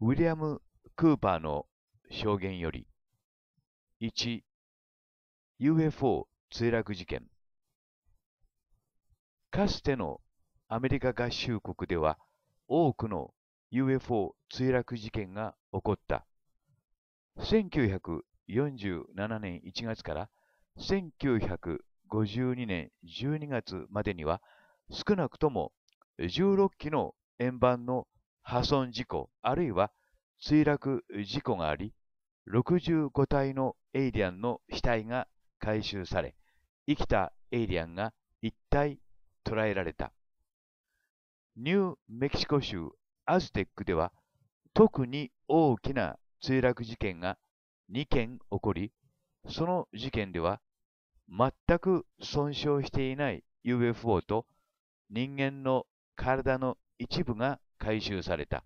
ウィリアム・クーパーの証言より、1、UFO 墜落事件。かつてのアメリカ合衆国では多くの UFO 墜落事件が起こった。1947年1月から1952年12月までには少なくとも16機の円盤の破損事故あるいは墜落事故があり、65体のエイリアンの死体が回収され、生きたエイリアンが一体捕らえられた。ニューメキシコ州アズテックでは特に大きな墜落事件が2件起こり、その事件では全く損傷していない UFO と人間の体の一部が回収された。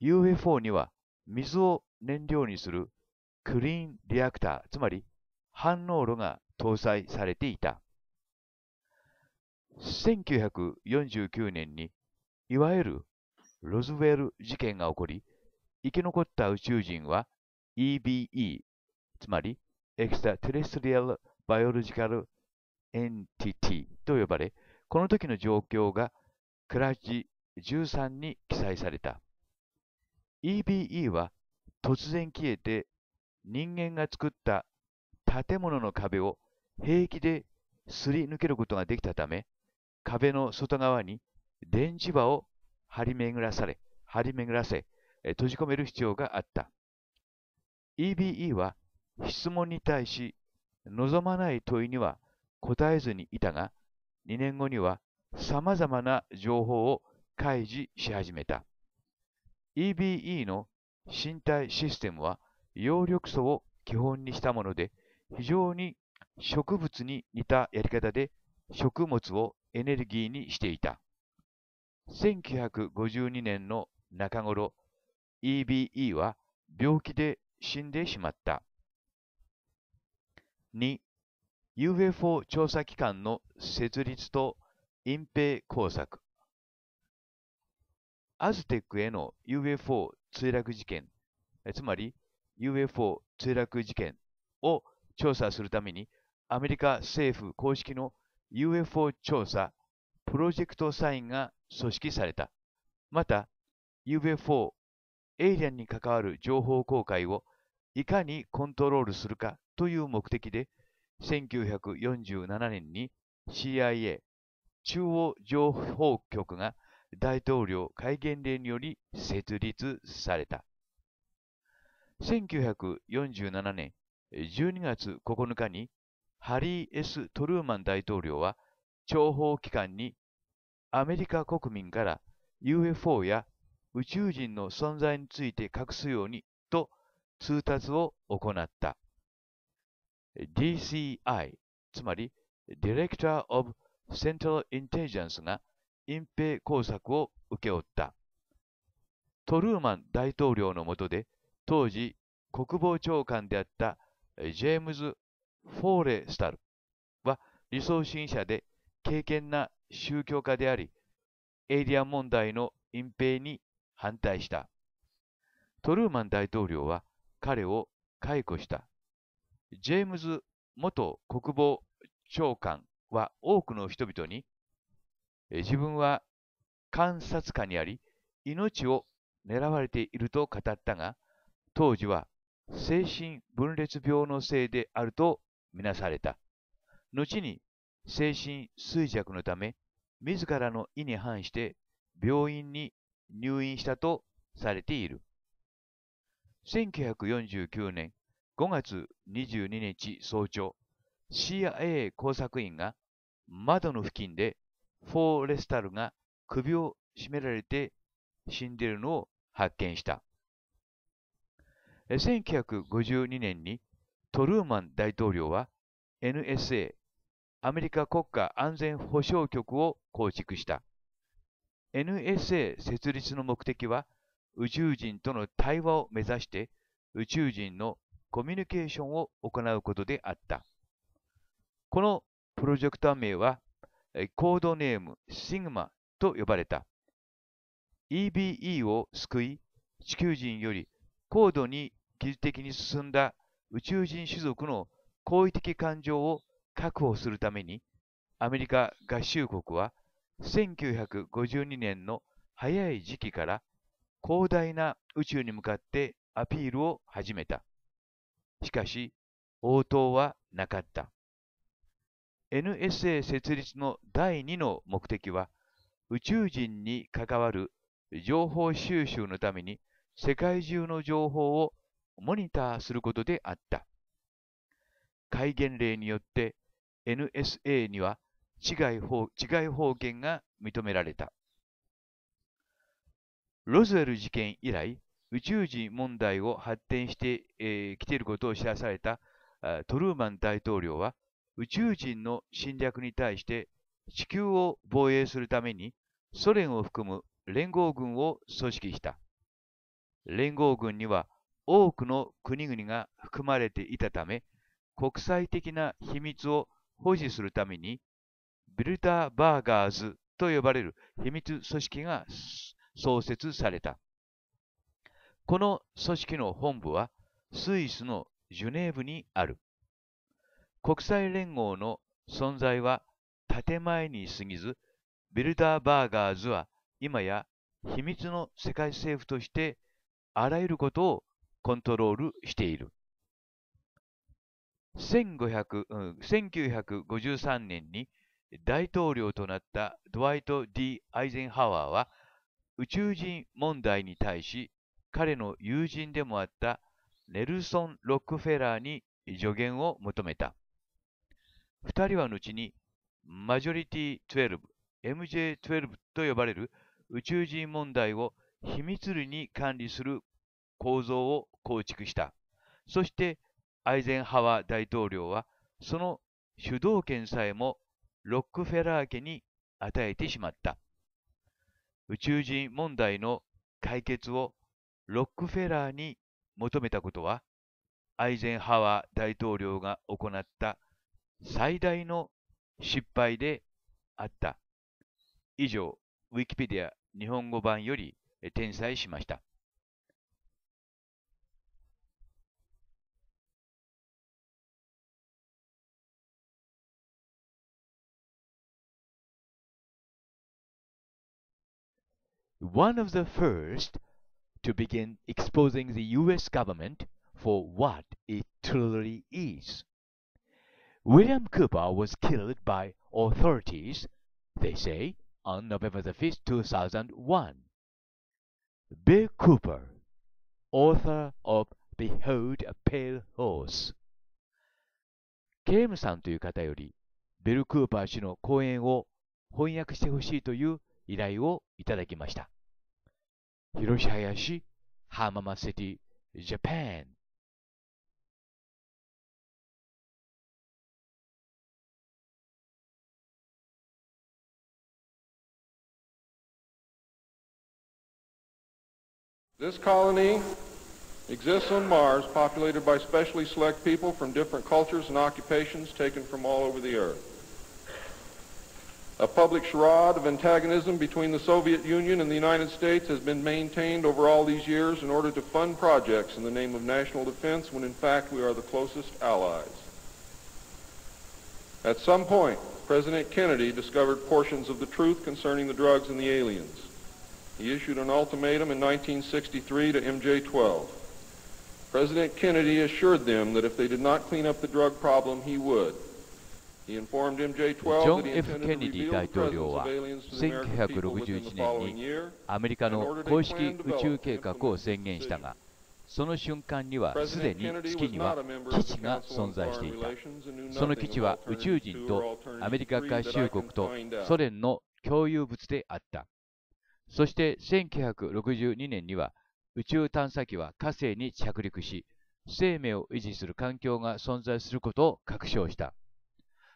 UFO には水を燃料にするクリーンリアクター、つまり反応炉が搭載されていた。1949年にいわゆるロズウェル事件が起こり、生き残った宇宙人は EBE、つまり Extraterrestrial Biological Entity と呼ばれ、この時の状況がグラッジ13に記載された。EBE は突然消えて人間が作った建物の壁を平気ですり抜けることができたため、壁の外側に電磁場を張り巡らされ、張り巡らせ、閉じ込める必要があった。EBE は質問に対し望まない問いには答えずにいたが、2年後には様々な情報を開示し始めた。EBE の身体システムは葉緑素を基本にしたもので、非常に植物に似たやり方で食物をエネルギーにしていた。1952年の中頃、EBE は病気で死んでしまった。2、UFO 調査機関の設立と隠蔽工作。アズテックへの UFO 墜落事件、つまり UFO 墜落事件を調査するために、アメリカ政府公式の UFO 調査プロジェクトサインが組織された。また、UFO、エイリアンに関わる情報公開をいかにコントロールするかという目的で、1947年に CIA、中央情報局が大統領戒厳令により設立された。1947年12月9日にハリー・ S・ トルーマン大統領は諜報機関にアメリカ国民から UFO や宇宙人の存在について隠すようにと通達を行った。DCI、つまり Director of Central Intelligence が隠蔽工作を請け負った。トルーマン大統領の下で、当時国防長官であったジェームズ・フォーレスタルは理想主義者で敬虔な宗教家であり、エイリアン問題の隠蔽に反対した。トルーマン大統領は彼を解雇した。ジェームズ元国防長官は多くの人々に自分は観察下にあり、命を狙われていると語ったが、当時は精神分裂病のせいであるとみなされた。後に精神衰弱のため、自らの意に反して病院に入院したとされている。1949年5月22日早朝、CIA 工作員が窓の付近でフォーレスタルが首を絞められて死んでいるのを発見した。1952年にトルーマン大統領は NSA、アメリカ国家安全保障局を構築した。NSA 設立の目的は宇宙人との対話を目指して宇宙人のコミュニケーションを行うことであった。このプロジェクター名はコードネームシグマと呼ばれた。EBE を救い、地球人より高度に技術的に進んだ宇宙人種族の好意的感情を確保するために、アメリカ合衆国は1952年の早い時期から広大な宇宙に向かってアピールを始めた。しかし、応答はなかった。NSA 設立の第2の目的は、宇宙人に関わる情報収集のために世界中の情報をモニターすることであった。戒厳令によって NSA には違い法違い法権が認められた。ロズウェル事件以来、宇宙人問題を発展してき、えー、ていることを知らされたトルーマン大統領は、宇宙人の侵略に対して地球を防衛するためにソ連を含む連合軍を組織した。連合軍には多くの国々が含まれていたため、国際的な秘密を保持するために、ビルダーバーガーズと呼ばれる秘密組織が創設された。この組織の本部はスイスのジュネーブにある。国際連合の存在は建前に過ぎず、ビルダーバーガーズは今や秘密の世界政府としてあらゆることをコントロールしている。1500うん、1953年に大統領となったドワイト・ D・ アイゼンハワーは宇宙人問題に対し彼の友人でもあったネルソン・ロックフェラーに助言を求めた。二人は後にマジョリティ12 MJ12 と呼ばれる宇宙人問題を秘密裏に管理する構造を構築した。そして、アイゼンハワー大統領は、その主導権さえもロックフェラー家に与えてしまった。宇宙人問題の解決をロックフェラーに求めたことは、アイゼンハワー大統領が行った最大の失敗であった。以上、ウィキペディア日本語版より転載しました。one of the first to begin exposing the US government for what it truly is. William Cooper was killed by authorities, they say, on November 5, 2001. Bill Cooper, author of Behold a Pale Horse ケイムさんという方より、ベル・クーパー氏の講演を翻訳してほしいという依頼をいただきました。広林浜松シティ、ジャパン This colony exists on Mars, populated by specially select people from different cultures and occupations taken from all over the earth. A public charade of antagonism between the Soviet Union and the United States has been maintained over all these years in order to fund projects in the name of national defense when in fact we are the closest allies. At some point, President Kennedy discovered portions of the truth concerning the drugs and the aliens. He issued an ultimatum in 1963 to MJ-12. President Kennedy assured them that if they did not clean up the drug problem, he would. ジョン・ F・ ケネディ大統領は1961年にアメリカの公式宇宙計画を宣言したがその瞬間にはすでに月には基地が存在していたその基地は宇宙人とアメリカ合衆国とソ連の共有物であったそして1962年には宇宙探査機は火星に着陸し生命を維持する環境が存在することを確証した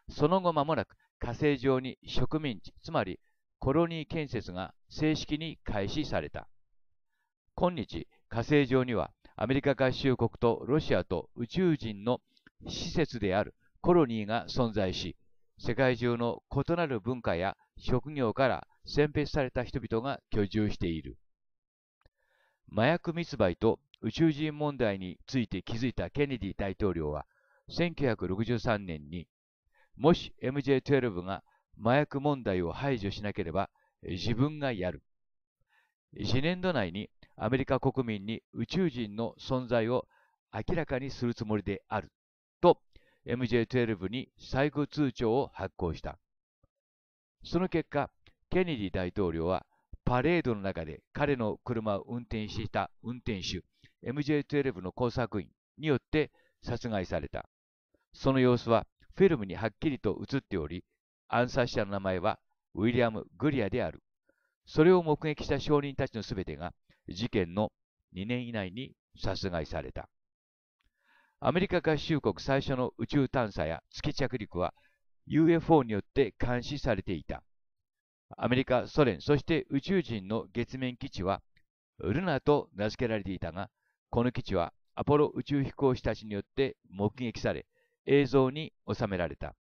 その後間もなく火星上に植民地、つまりコロニー建設が正式に開始された。今日、火星上にはアメリカ合衆国とロシアと宇宙人の施設であるコロニーが存在し、世界中の異なる文化や職業から選別された人々が居住している。麻薬密売と宇宙人問題について気づいたケネディ大統領は、1963年に、もし MJ12 が麻薬問題を排除しなければ自分がやる。次年度内にアメリカ国民に宇宙人の存在を明らかにするつもりである。と MJ12 に最後通帳を発行した。その結果、ケネディ大統領はパレードの中で彼の車を運転していた運転手 MJ12 の工作員によって殺害された。その様子はフィルムにはっきりと映っており、暗殺者の名前はウィリアム・グリアである。それを目撃した証人たちのすべてが事件の2年以内に殺害された。アメリカ合衆国最初の宇宙探査や月着陸は UFO によって監視されていた。アメリカ、ソ連、そして宇宙人の月面基地はルナと名付けられていたが、この基地はアポロ宇宙飛行士たちによって目撃され、映像に収められた。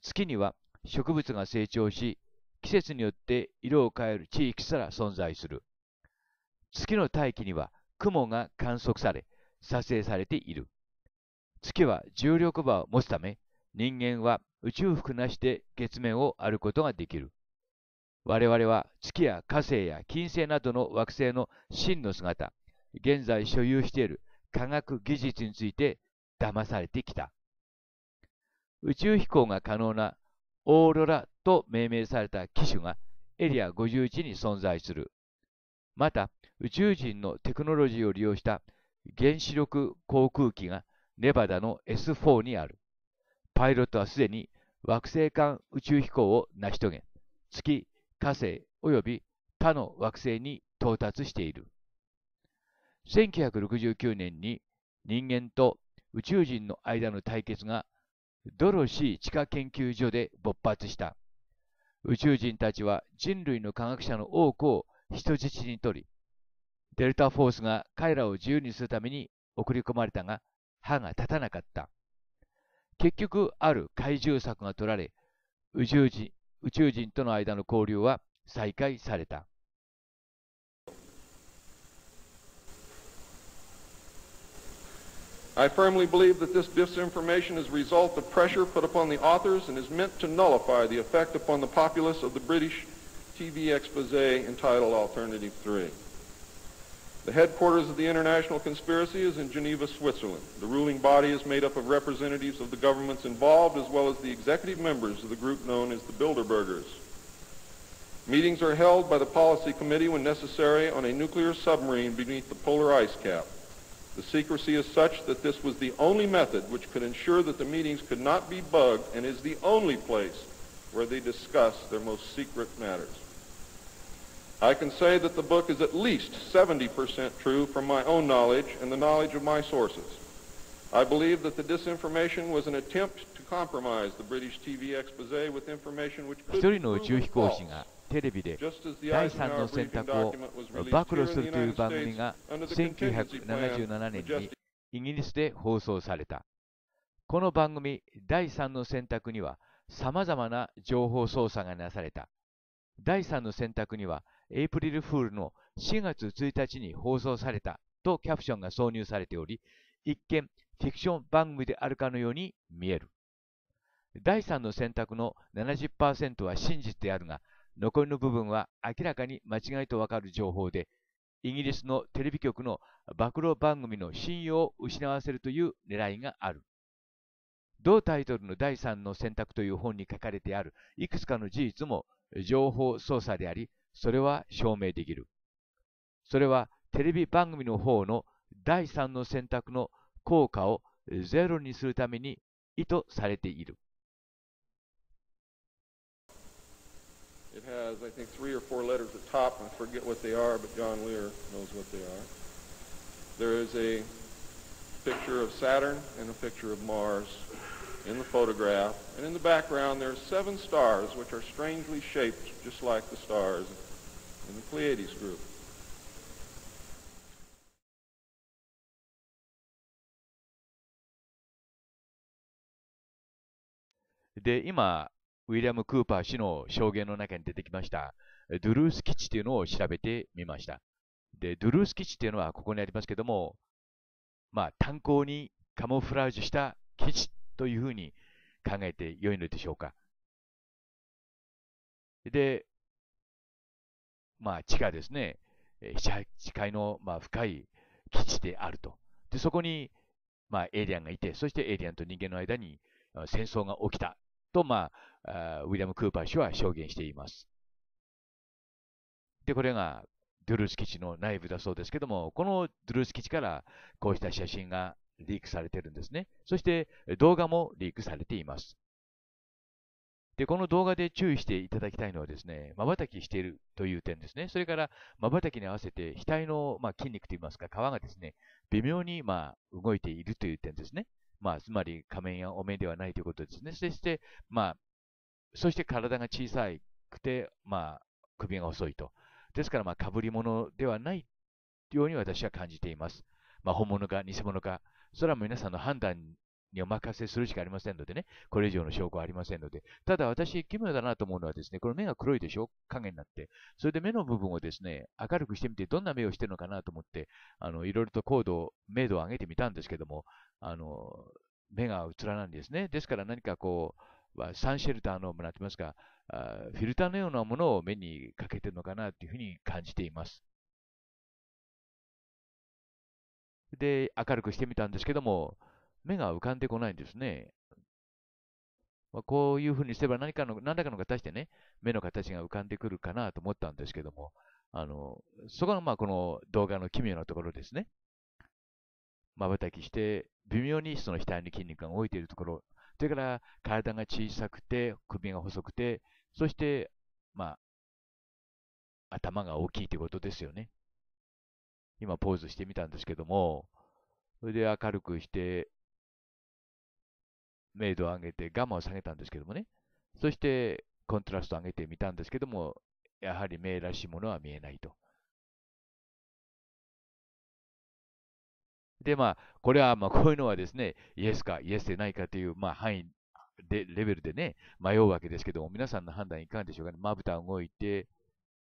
月には植物が成長し、季節によって色を変える地域すら存在する。月の大気には雲が観測され、撮影されている。月は重力場を持つため、人間は宇宙服なしで月面を歩くことができる。我々は月や火星や金星などの惑星の真の姿、現在所有している科学技術について騙されてきた。宇宙飛行が可能なオーロラと命名された機種がエリア51に存在する。また、宇宙人のテクノロジーを利用した原子力航空機がネバダの S4 にある。パイロットはすでに惑星間宇宙飛行を成し遂げ、月、火星及び他の惑星に到達している。1969年に人間と宇宙人の間の対決がドロシー地下研究所で勃発した。宇宙人たちは人類の科学者の多くを人質に取り、デルタフォースが彼らを自由にするために送り込まれたが、歯が立たなかった。結局、ある怪獣策が取られ、宇宙人宇宙人との間の交流は再開された。I firmly believe that this disinformation is a result of pressure put upon the authors and is meant to nullify the effect upon the populace of the British TV expose entitled Alternative 3. The headquarters of the international conspiracy is in Geneva, Switzerland. The ruling body is made up of representatives of the governments involved as well as the executive members of the group known as the Bilderbergers. Meetings are held by the policy committee when necessary on a nuclear submarine beneath the polar ice cap. The secrecy is such that this was the only method which could ensure that the meetings could not be bugged and is the only place where they discuss their most secret matters. I can say that the book is at least 70% true from my own knowledge and the knowledge of my sources. I believe that the disinformation was an attempt to compromise the British TV expose with information which could 一人の宇宙飛行士がテレビで第三の選択を暴露するという番組が1977年にイギリスで放送された。この番組第三の選択には様々な情報操作がなされた。第三の選択にはエイプリルフールの4月1日に放送されたとキャプションが挿入されており、一見フィクション番組であるかのように見える。第三の選択の70%は真実であるが、残りの部分は明らかに間違いとわかる情報で、イギリスのテレビ局の暴露番組の信用を失わせるという狙いがある。同タイトルの第三の選択という本に書かれてあるいくつかの事実も情報操作であり、それは証明できる。それはテレビ番組の方の第三の選択の効果をゼロにするために意図されている。It has, I think, three or four letters at the top. I forget what they are, but John Lear knows what they are. There is a picture of Saturn and a picture of Mars in the photograph. And in the background, there are seven stars, which are strangely shaped just like the stars in the Pleiades group. で、今、ウィリアム・クーパー氏の証言の中に出てきました、ドゥルース基地というのを調べてみました。で、ドゥルース基地っていうのはここにありますけども、まあ、炭鉱にカモフラージュした基地というふうに考えてよいのでしょうか。で、まあ、地下ですね、7、8階の、まあ、深い基地であると。で、そこに、まあ、エイリアンがいて、そしてエイリアンと人間の間に戦争が起きたと、まあ、ウィリアム・クーパー氏は証言しています。で、これがドゥルース基地の内部だそうですけども、このドゥルース基地からこうした写真がリークされてるんですね。そして動画もリークされています。で、この動画で注意していただきたいのはですね、瞬きしているという点ですね。それから、瞬きに合わせて額の、まあ、筋肉といいますか、皮がですね、微妙に、まあ、動いているという点ですね。まあ、つまり仮面やお面ではないということですね。そして、まあ、そして体が小さくて、まあ、首が細いと。ですから、まあ、被り物ではないように私は感じています。まあ、本物か偽物か、それは皆さんの判断にお任せするしかありませんのでね、これ以上の証拠はありませんので、ただ私、奇妙だなと思うのはですね、この目が黒いでしょ？影になって。それで目の部分をですね、明るくしてみて、どんな目をしてるのかなと思って、あの、いろいろと高度、明度を上げてみたんですけども、あの、目が映らないんですね。ですから何かこう、サンシェルターの、なんてますか、フィルターのようなものを目にかけてるのかなというふうに感じています。で、明るくしてみたんですけども、目が浮かんでこないんですね。まあ、こういうふうにすれば何かの、何らかの形でね、目の形が浮かんでくるかなと思ったんですけども、あの、そこがまあこの動画の奇妙なところですね。瞬きして、微妙にその額に筋肉が動いているところ、それから体が小さくて、首が細くて、そして、まあ、頭が大きいということですよね。今ポーズしてみたんですけども、それで明るくして、明度を上げて、ガマを下げたんですけどもね。そして、コントラストを上げてみたんですけども、やはり目らしいものは見えないと。で、まあ、これは、まあ、こういうのはですね、イエスか、イエスでないかという、まあ、範囲で、レベルでね、迷うわけですけども、皆さんの判断いかがでしょうかね。まぶた動いて、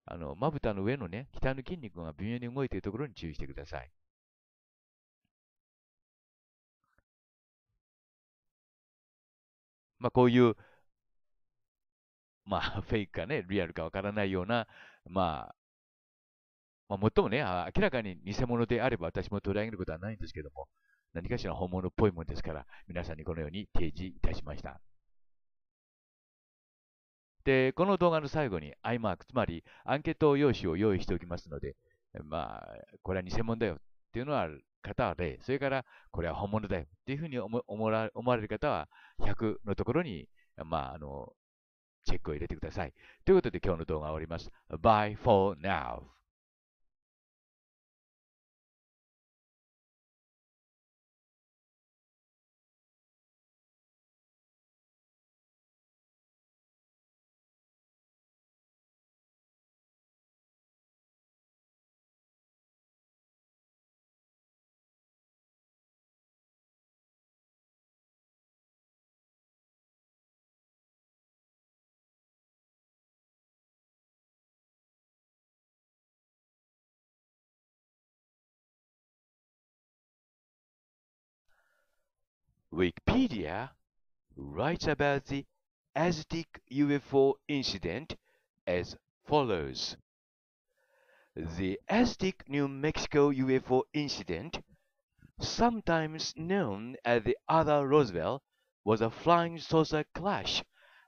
あの、まぶたの上のね、額の筋肉が微妙に動いているところに注意してください。まあ、こういう、まあ、フェイクかね、リアルかわからないような、まあ、まあ、もっともね、明らかに偽物であれば私も取り上げることはないんですけども、何かしら本物っぽいものですから、皆さんにこのように提示いたしました。で、この動画の最後に iMark、つまりアンケート用紙を用意しておきますので、まあ、これは偽物だよっていうのは方は0、それからこれは本物だよっていうふうに思われる方は100のところに、まあ、あの、チェックを入れてください。ということで今日の動画は終わります。Bye for now. Wikipedia writes about the Aztec UFO incident as follows. The Aztec New Mexico UFO incident, sometimes known as the other Roswell, was a flying saucer clash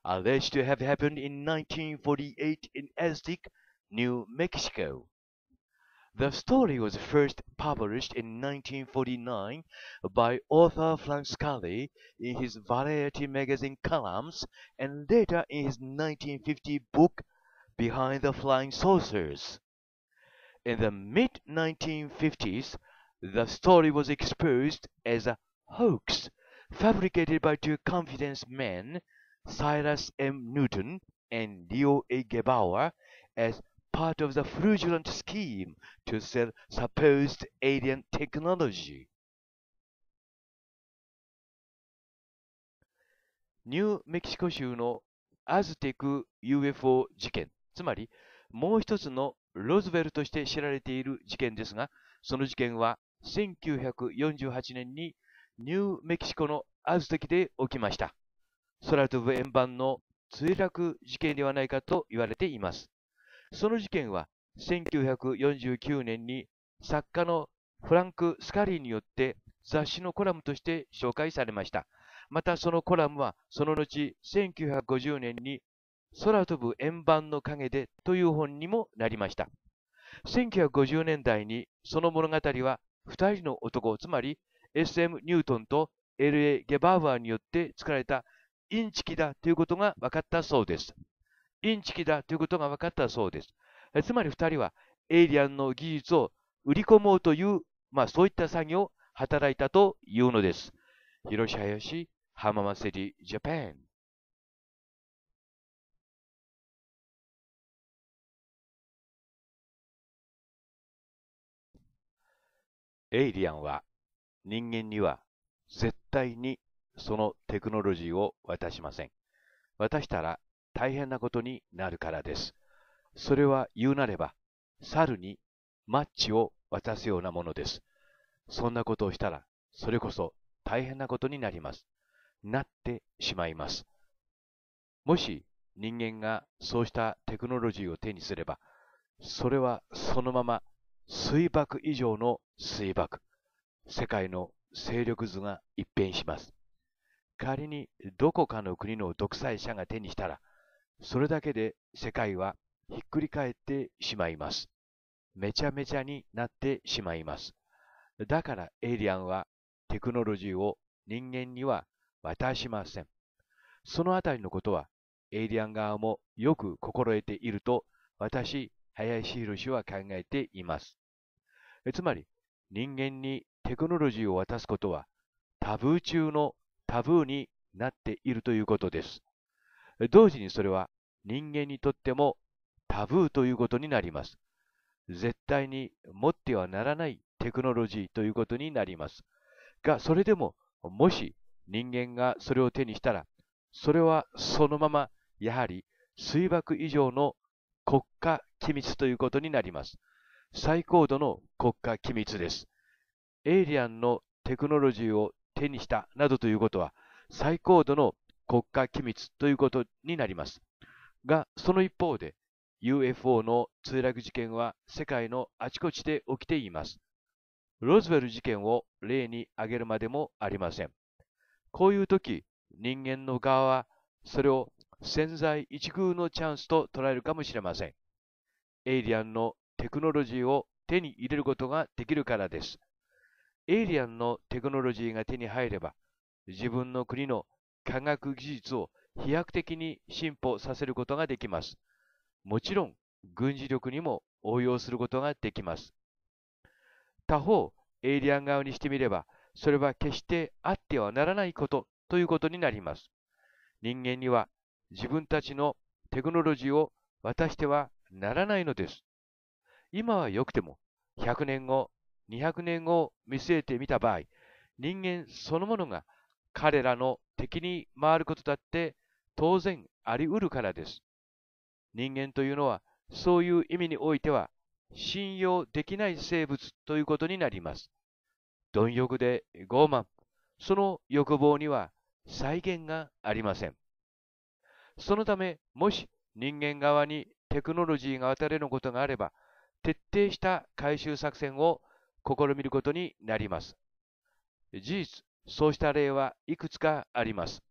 alleged to have happened in 1948 in Aztec, New Mexico. The story was first published in 1949 by author Frank Scully in his Variety magazine columns and later in his 1950 book Behind the Flying Saucers. In the mid 1950s, the story was exposed as a hoax fabricated by two confidence men, Cyrus M. Newton and Leo A. Gebauer, as part of the fraudulent scheme to sell supposed alien technology. ニューメキシコ州のアズテク UFO 事件、つまりもう一つのロズベルとして知られている事件ですが、その事件は1948年にニューメキシコのアズテキで起きました。空飛ぶ円盤の墜落事件ではないかと言われています。その事件は1949年に作家のフランク・スカリーによって雑誌のコラムとして紹介されました。またそのコラムはその後1950年に空飛ぶ円盤の影でという本にもなりました。1950年代にその物語は2人の男、つまり S.M. ニュートンと L.A. ゲバーバーによって作られたインチキだということが分かったそうです。インチキだということが分かったそうです。つまり2人はエイリアンの技術を売り込もうという、まあそういった作業を働いたというのです。広島よし、浜松セリ、ジャパン。エイリアンは人間には絶対にそのテクノロジーを渡しません。渡したら大変なことになるからです。それは言うなれば、猿にマッチを渡すようなものです。そんなことをしたら、それこそ大変なことになります。なってしまいます。もし人間がそうしたテクノロジーを手にすれば、それはそのまま水爆以上の水爆。世界の勢力図が一変します。仮にどこかの国の独裁者が手にしたら、それだけで世界はひっくり返ってしまいます。めちゃめちゃになってしまいます。だからエイリアンはテクノロジーを人間には渡しません。そのあたりのことはエイリアン側もよく心得ていると私、林博は考えています。つまり人間にテクノロジーを渡すことはタブー中のタブーになっているということです。同時にそれは人間にとってもタブーということになります。絶対に持ってはならないテクノロジーということになります。が、それでも、もし人間がそれを手にしたら、それはそのまま、やはり水爆以上の国家機密ということになります。最高度の国家機密です。エイリアンのテクノロジーを手にしたなどということは、最高度の国家機密ということになります。が、その一方で、UFO の墜落事件は世界のあちこちで起きています。ロズウェル事件を例に挙げるまでもありません。こういう時、人間の側はそれを潜在一遇のチャンスと捉えるかもしれません。エイリアンのテクノロジーを手に入れることができるからです。エイリアンのテクノロジーが手に入れば、自分の国の科学技術を飛躍的に進歩させることができます。もちろん、軍事力にも応用することができます。他方、エイリアン側にしてみれば、それは決してあってはならないことということになります。人間には自分たちのテクノロジーを渡してはならないのです。今は良くても100年後、200年後を見据えてみた場合、人間そのものが彼らの敵に回ることだって当然あり得るからです。人間というのはそういう意味においては信用できない生物ということになります。貪欲で傲慢、その欲望には再現がありません。そのため、もし人間側にテクノロジーが渡れることがあれば、徹底した回収作戦を試みることになります。事実、そうした例はいくつかあります。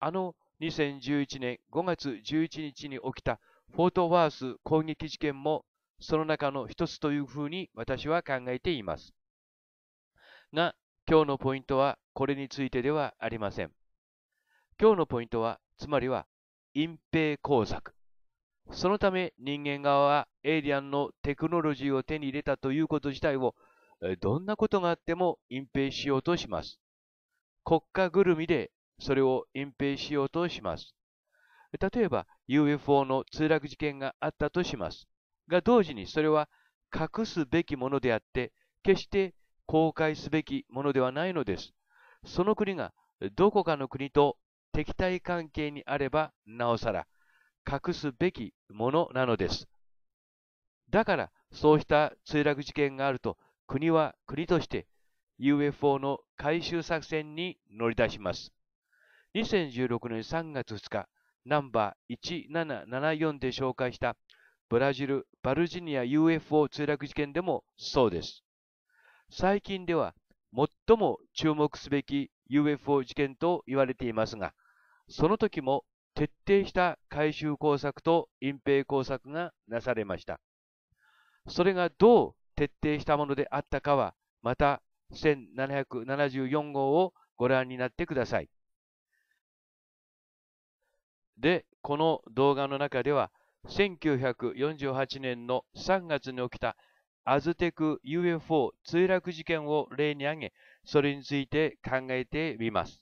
あの2011年5月11日に起きたフォートワース攻撃事件もその中の一つというふうに私は考えています。が、今日のポイントはこれについてではありません。今日のポイントは、つまりは隠蔽工作。そのため人間側はエイリアンのテクノロジーを手に入れたということ自体をどんなことがあっても隠蔽しようとします。国家ぐるみでそれを隠蔽しようとします。例えば UFO の墜落事件があったとします。が同時にそれは隠すべきものであって、決して公開すべきものではないのです。その国がどこかの国と敵対関係にあれば、なおさら隠すべきものなのです。だから、そうした墜落事件があると、国は国として UFO の回収作戦に乗り出します。2016年3月2日、ナンバー1774で紹介したブラジル・バルジニア UFO 墜落事件でもそうです。最近では最も注目すべき UFO 事件と言われていますが、その時も徹底した回収工作と隠蔽工作がなされました。それがどう徹底したものであったかは、また1774号をご覧になってください。で、この動画の中では、1948年の3月に起きたアズテク UFO 墜落事件を例に挙げ、それについて考えてみます。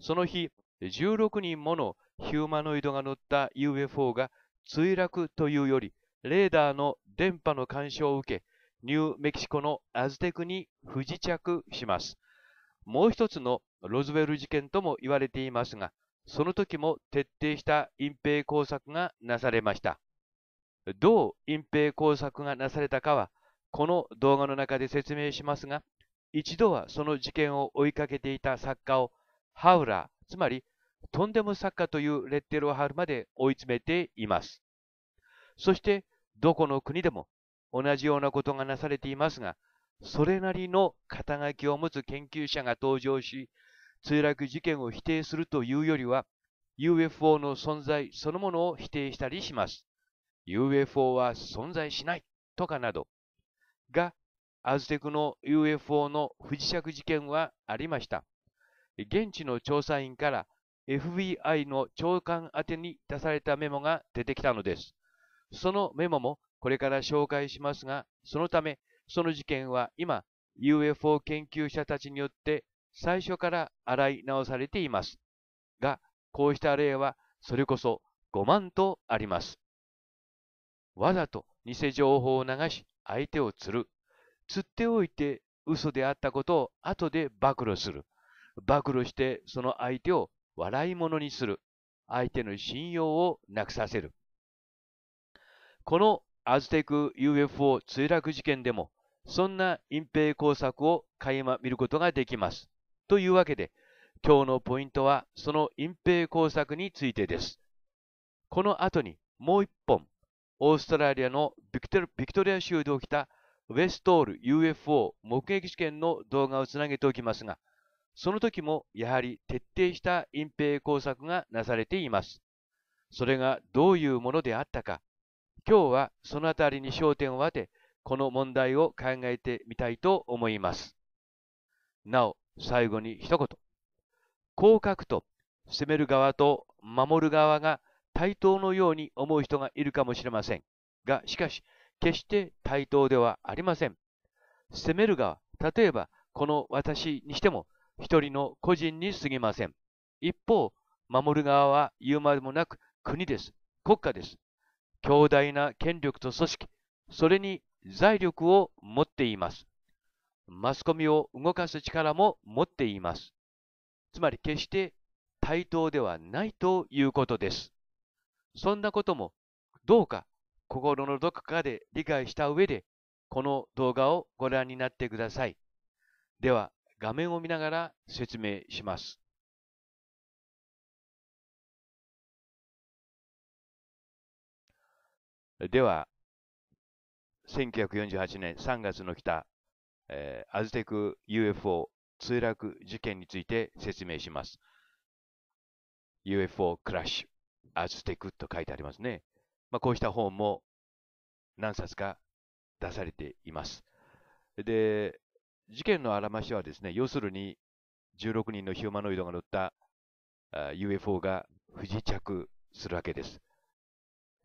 その日、16人ものヒューマノイドが乗った UFO が墜落というより、レーダーの電波の干渉を受け、ニューメキシコのアズテクに不時着します。もう一つのロズウェル事件とも言われていますが、その時も徹底した隠蔽工作がなされました。どう隠蔽工作がなされたかは、この動画の中で説明しますが、一度はその事件を追いかけていた作家をハウラー、つまりとんでも作家というレッテルを貼るまで追い詰めています。そして、どこの国でも同じようなことがなされていますが、それなりの肩書きを持つ研究者が登場し、墜落事件を否定するというよりは、UFO の存在そのものを否定したりします。UFO は存在しないとかなど。が、アズテクの UFO の不時着事件はありました。現地の調査員から FBI の長官宛に出されたメモが出てきたのです。そのメモもこれから紹介しますが、そのため、その事件は今、UFO 研究者たちによって最初から洗い直されています。が、こうした例はそれこそ5万とあります。わざと偽情報を流し相手を釣る。釣っておいて嘘であったことを後で暴露する。暴露してその相手を笑い物にする。相手の信用をなくさせる。このアズテク UFO 墜落事件でも、そんな隠蔽工作を垣間見ることができます。というわけで、今日のポイントはその隠蔽工作についてです。この後にもう一本、オーストラリアのビクトリア州で起きたウェストール UFO 目撃事件の動画をつなげておきますが、その時もやはり徹底した隠蔽工作がなされています。それがどういうものであったか、今日はそのあたりに焦点を当て、この問題を考えてみたいと思います。なお、最後に一言。こう書くと、攻める側と守る側が対等のように思う人がいるかもしれません。が、しかし、決して対等ではありません。攻める側、例えば、この私にしても、一人の個人に過ぎません。一方、守る側は言うまでもなく国です。国家です。強大な権力と組織、それに財力を持っています。マスコミを動かす力も持っています。つまり決して対等ではないということです。そんなこともどうか心のどこかで理解した上でこの動画をご覧になってください。では画面を見ながら説明します。では、1948年3月の来たえー、アズテク UFO 墜落事件について説明します。UFO クラッシュ、アズテクと書いてありますね。まあ、こうした本も何冊か出されています。で、事件のあらましはですね、要するに16人のヒューマノイドが乗った UFO が不時着するわけです。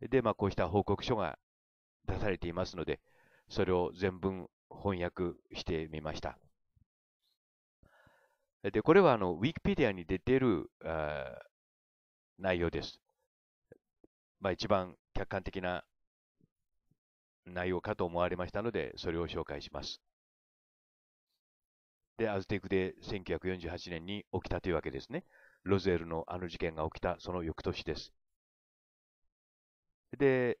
で、まあ、こうした報告書が出されていますので、それを全文翻訳してみました。で、これはあの、ウィキペディアに出ている内容です。まあ、一番客観的な内容かと思われましたので、それを紹介します。で、アズテクで1948年に起きたというわけですね。ロズエルのあの事件が起きたその翌年です。で、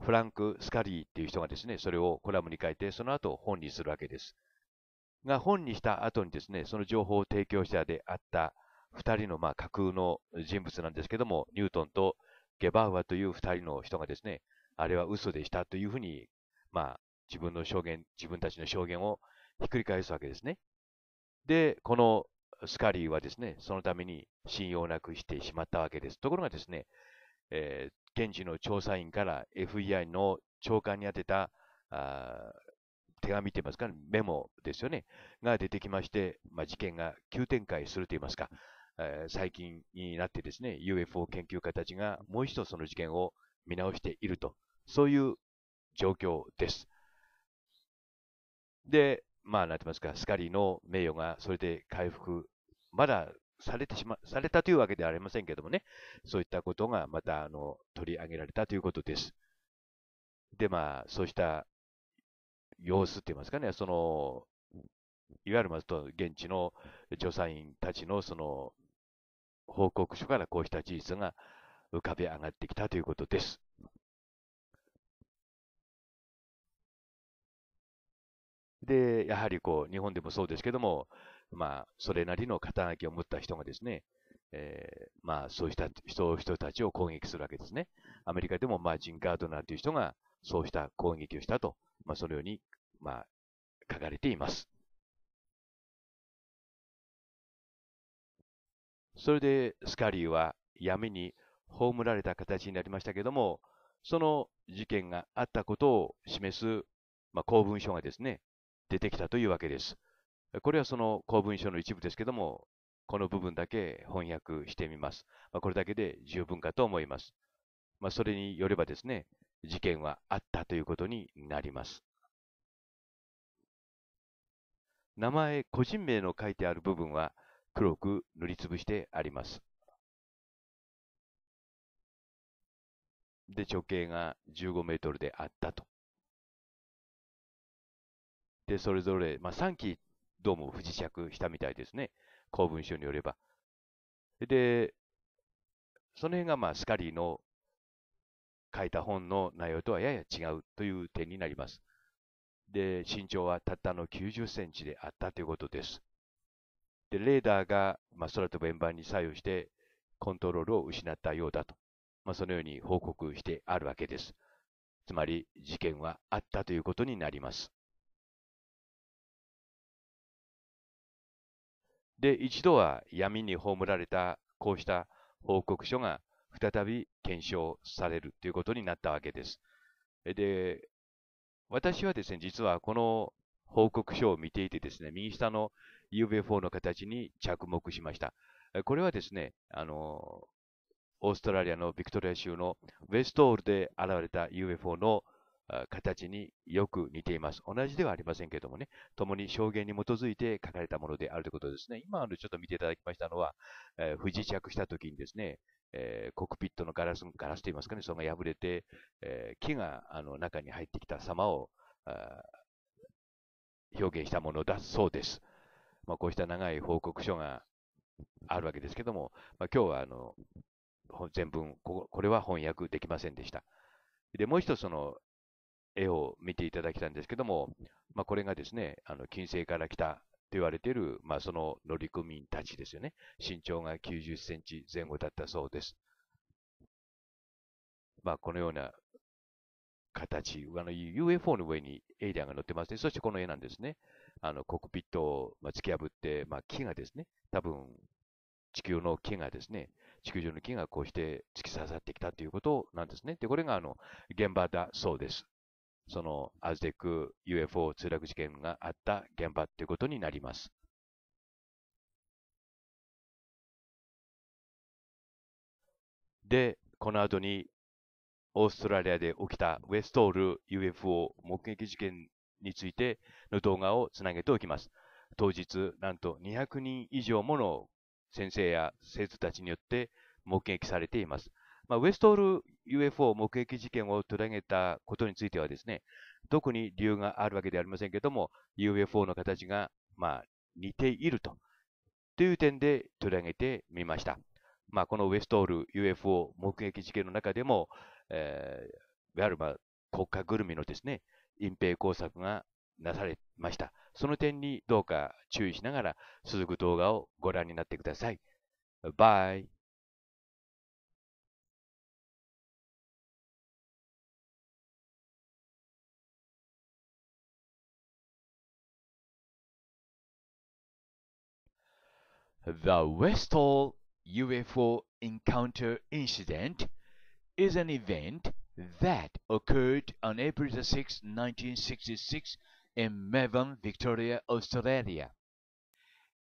フランク・スカリーっていう人がですね、それをコラムに書いて、その後本にするわけです。が、本にした後にですね、その情報を提供者であった2人のまあ架空の人物なんですけども、ニュートンとゲバウアという2人の人がですね、あれは嘘でしたというふうに、まあ、自分の証言、自分たちの証言をひっくり返すわけですね。で、このスカリーはですね、そのために信用なくしてしまったわけです。ところがですね、えー、現地の調査員から FBI の長官に宛てたあ手紙といいますか、メモですよね、が出てきまして、まあ、事件が急展開するといいますか、えー、最近になってですね、UFO 研究家たちがもう一度その事件を見直していると、そういう状況です。で、まあ、なんて言いますか、スカリの名誉がそれで回復、まだされてしま、されたというわけではありませんけどもね、そういったことがまた、あの、取り上げられたということです。で、まあ、そうした様子って言いますかね、その、いわゆるまずと現地の調査員たちのその報告書からこうした事実が浮かび上がってきたということです。で、やはりこう、日本でもそうですけども、まあ、それなりの肩書きを持った人がですね、えー、まあ、そうした人人たちを攻撃するわけですね。アメリカでも、まあ、ジン・ガードナーという人が、そうした攻撃をしたと、まあ、そのように、まあ、書かれています。それで、スカリーは闇に葬られた形になりましたけども、その事件があったことを示す、まあ、公文書がですね、出てきたというわけです。これはその公文書の一部ですけども、この部分だけ翻訳してみます。まあ、これだけで十分かと思います。まあ、それによればですね、事件はあったということになります。名前、個人名の書いてある部分は黒く塗りつぶしてあります。で、直径が15メートルであったと。で、それぞれ、まあ、3機どうも不時着したみたいですね。公文書によれば。で、その辺がまあスカリーの書いた本の内容とはやや違うという点になります。で、身長はたったの90センチであったということです。で、レーダーが、まあ、空飛ぶ円盤に作用してコントロールを失ったようだと、まあ、そのように報告してあるわけです。つまり、事件はあったということになります。で、一度は闇に葬られたこうした報告書が再び検証されるということになったわけです。で、私はですね、実はこの報告書を見ていてですね、右下の UFO の形に着目しました。これはですね、あの、オーストラリアのビクトリア州のウェストオールで現れた UFO の形によく似ています。同じではありませんけどもね、共に証言に基づいて書かれたものであるということですね。今、ちょっと見ていただきましたのは、えー、不時着した時にですね、えー、コックピットのガラス、ガラスといいますかね、それが破れて、えー、木があの中に入ってきた様を表現したものだそうです。まあ、こうした長い報告書があるわけですけども、まあ、今日はあの全文こ、これは翻訳できませんでした。で、もう一つその絵を見ていただきたいんですけども、まあ、これがですね、あの金星から来たと言われている、まあ、その乗組員たちですよね。身長が90センチ前後だったそうです。まあ、このような形、あの UFO の上にエイリアンが乗ってますね。そしてこの絵なんですね。あのコックピットを突き破って、まあ、木がですね、多分地球の木がですね、地球上の木がこうして突き刺さってきたということなんですね。で、これがあの現場だそうです。そのアズテック UFO 墜落事件があった現場ということになります。で、この後にオーストラリアで起きたウェストール UFO 目撃事件についての動画をつなげておきます。当日、なんと200人以上もの先生や生徒たちによって目撃されています。まあ、ウェストール UFO 目撃事件を取り上げたことについてはですね、特に理由があるわけではありませんけども、UFO の形が、まあ、似ていると。という点で取り上げてみました。まあ、このウェストール UFO 目撃事件の中でも、えー、いわゆる、まあ、国家ぐるみのですね、隠蔽工作がなされました。その点にどうか注意しながら続く動画をご覧になってください。バイ The Westall UFO encounter incident is an event that occurred on April 6, 1966 in Melbourne, Victoria, Australia.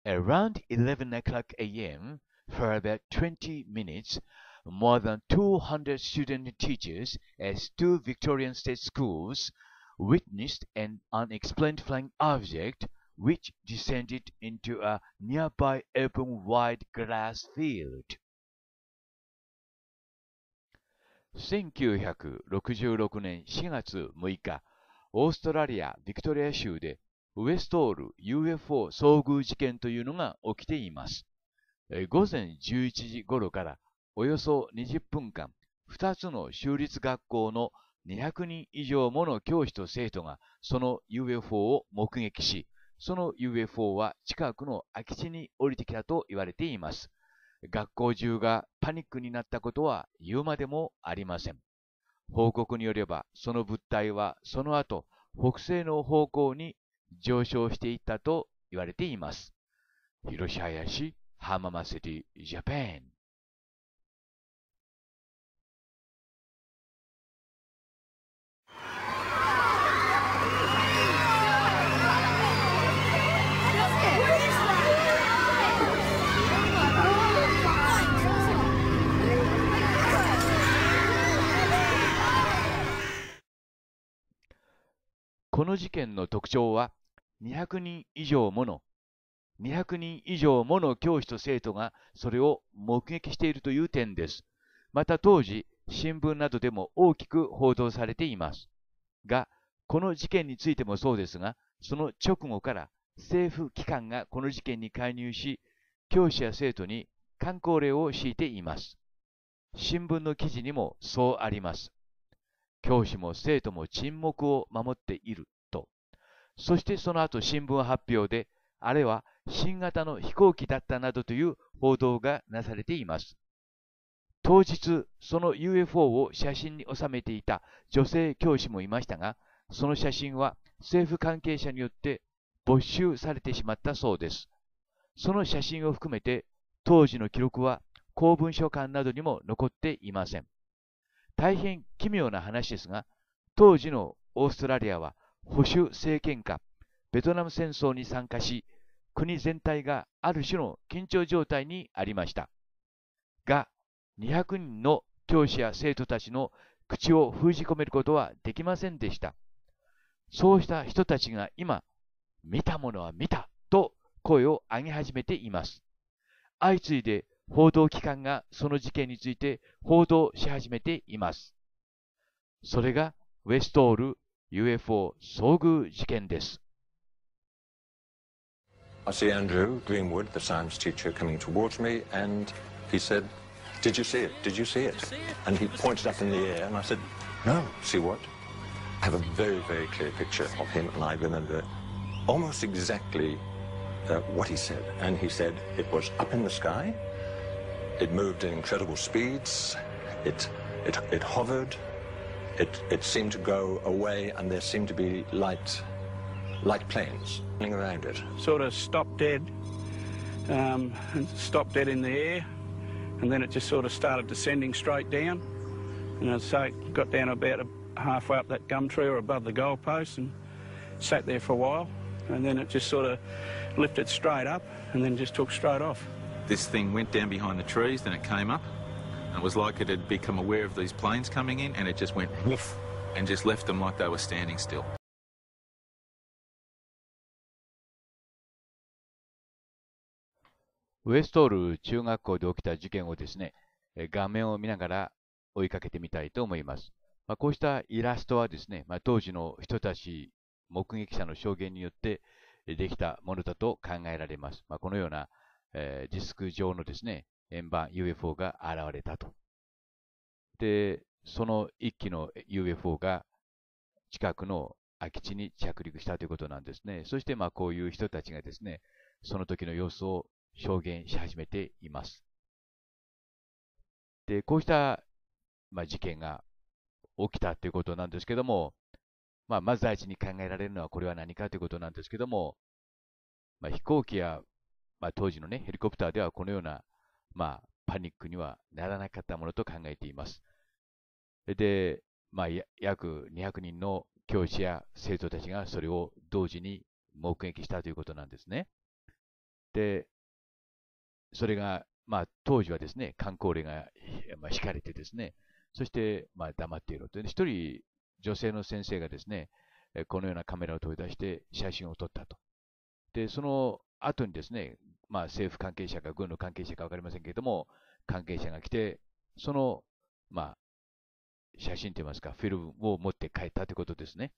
Around 11 o'clock a.m., for about 20 minutes, more than 200 student teachers at two Victorian state schools witnessed an unexplained flying object which descended into a nearby open wide glass field. 1966年4月6日、オーストラリア・ビクトリア州でウエストール UFO 遭遇事件というのが起きています。午前11時頃からおよそ20分間、2つの州立学校の200人以上もの教師と生徒がその UFO を目撃し、その UFO は近くの空き地に降りてきたと言われています。学校中がパニックになったことは言うまでもありません。報告によれば、その物体はその後、北西の方向に上昇していったと言われています。広島市浜松シティ、ジャパン。この事件の特徴は、200人以上もの、200人以上もの教師と生徒がそれを目撃しているという点です。また当時、新聞などでも大きく報道されています。が、この事件についてもそうですが、その直後から政府機関がこの事件に介入し、教師や生徒に観光令を敷いています。新聞の記事にもそうあります。教師も生徒も沈黙を守っていると。そしてその後新聞発表で、あれは新型の飛行機だったなどという報道がなされています。当日、その UFO を写真に収めていた女性教師もいましたが、その写真は政府関係者によって没収されてしまったそうです。その写真を含めて、当時の記録は公文書館などにも残っていません。大変奇妙な話ですが、当時のオーストラリアは保守政権下、ベトナム戦争に参加し、国全体がある種の緊張状態にありました。が、200人の教師や生徒たちの口を封じ込めることはできませんでした。そうした人たちが今、見たものは見たと声を上げ始めています。相次いで報道機関がその事件について報道し始めています。それがウェストール UFO 遭遇事件です。I see Andrew Greenwood, the science teacher, coming towards me, and he said, Did you see it? Did you see it? And he pointed up in the air, and I said, No, see what? I have a very, very clear picture of him, and I remember almost exactly uh, what he said. And he said it was up in the sky, it moved at incredible speeds. It, it, it hovered. It, it seemed to go away, and there seemed to be light, light planes running around it. Sort of stopped dead, um, and stopped dead in the air, and then it just sort of started descending straight down. And so it got down about halfway up that gum tree or above the goalpost and sat there for a while. And then it just sort of lifted straight up and then just took straight off. This thing went down behind the trees, then it came up. And it was like it had become aware of these planes coming in, and it just went woof and just left them like they were standing still. ウエストール中学校で起きた事件をですね、画面を見ながら追いかけてみたいと思います。まあ、こうしたイラストはですね、まあ、当時の人たち、目撃者の証言によってできたものだと考えられます。まあ、このようなえー、ディスク上のですね、円盤 UFO が現れたと。で、その一機の UFO が近くの空き地に着陸したということなんですね。そして、まあ、こういう人たちがですね、その時の様子を証言し始めています。で、こうした、まあ、事件が起きたということなんですけども、まあ、まず第一に考えられるのはこれは何かということなんですけども、まあ、飛行機や、まあ、当時のね、ヘリコプターではこのような、まあ、パニックにはならなかったものと考えています。で、まあ、約200人の教師や生徒たちがそれを同時に目撃したということなんですね。で、それが、まあ、当時はですね、観光令が、まあ、引かれてですね、そして、まあ、黙っていると。一人、女性の先生がですね、このようなカメラを取り出して写真を撮ったと。で、その後にですね、まあ、政府関係者か軍の関係者か分かりませんけれども、関係者が来て、その、まあ、写真といいますか、フィルムを持って帰ったということですね。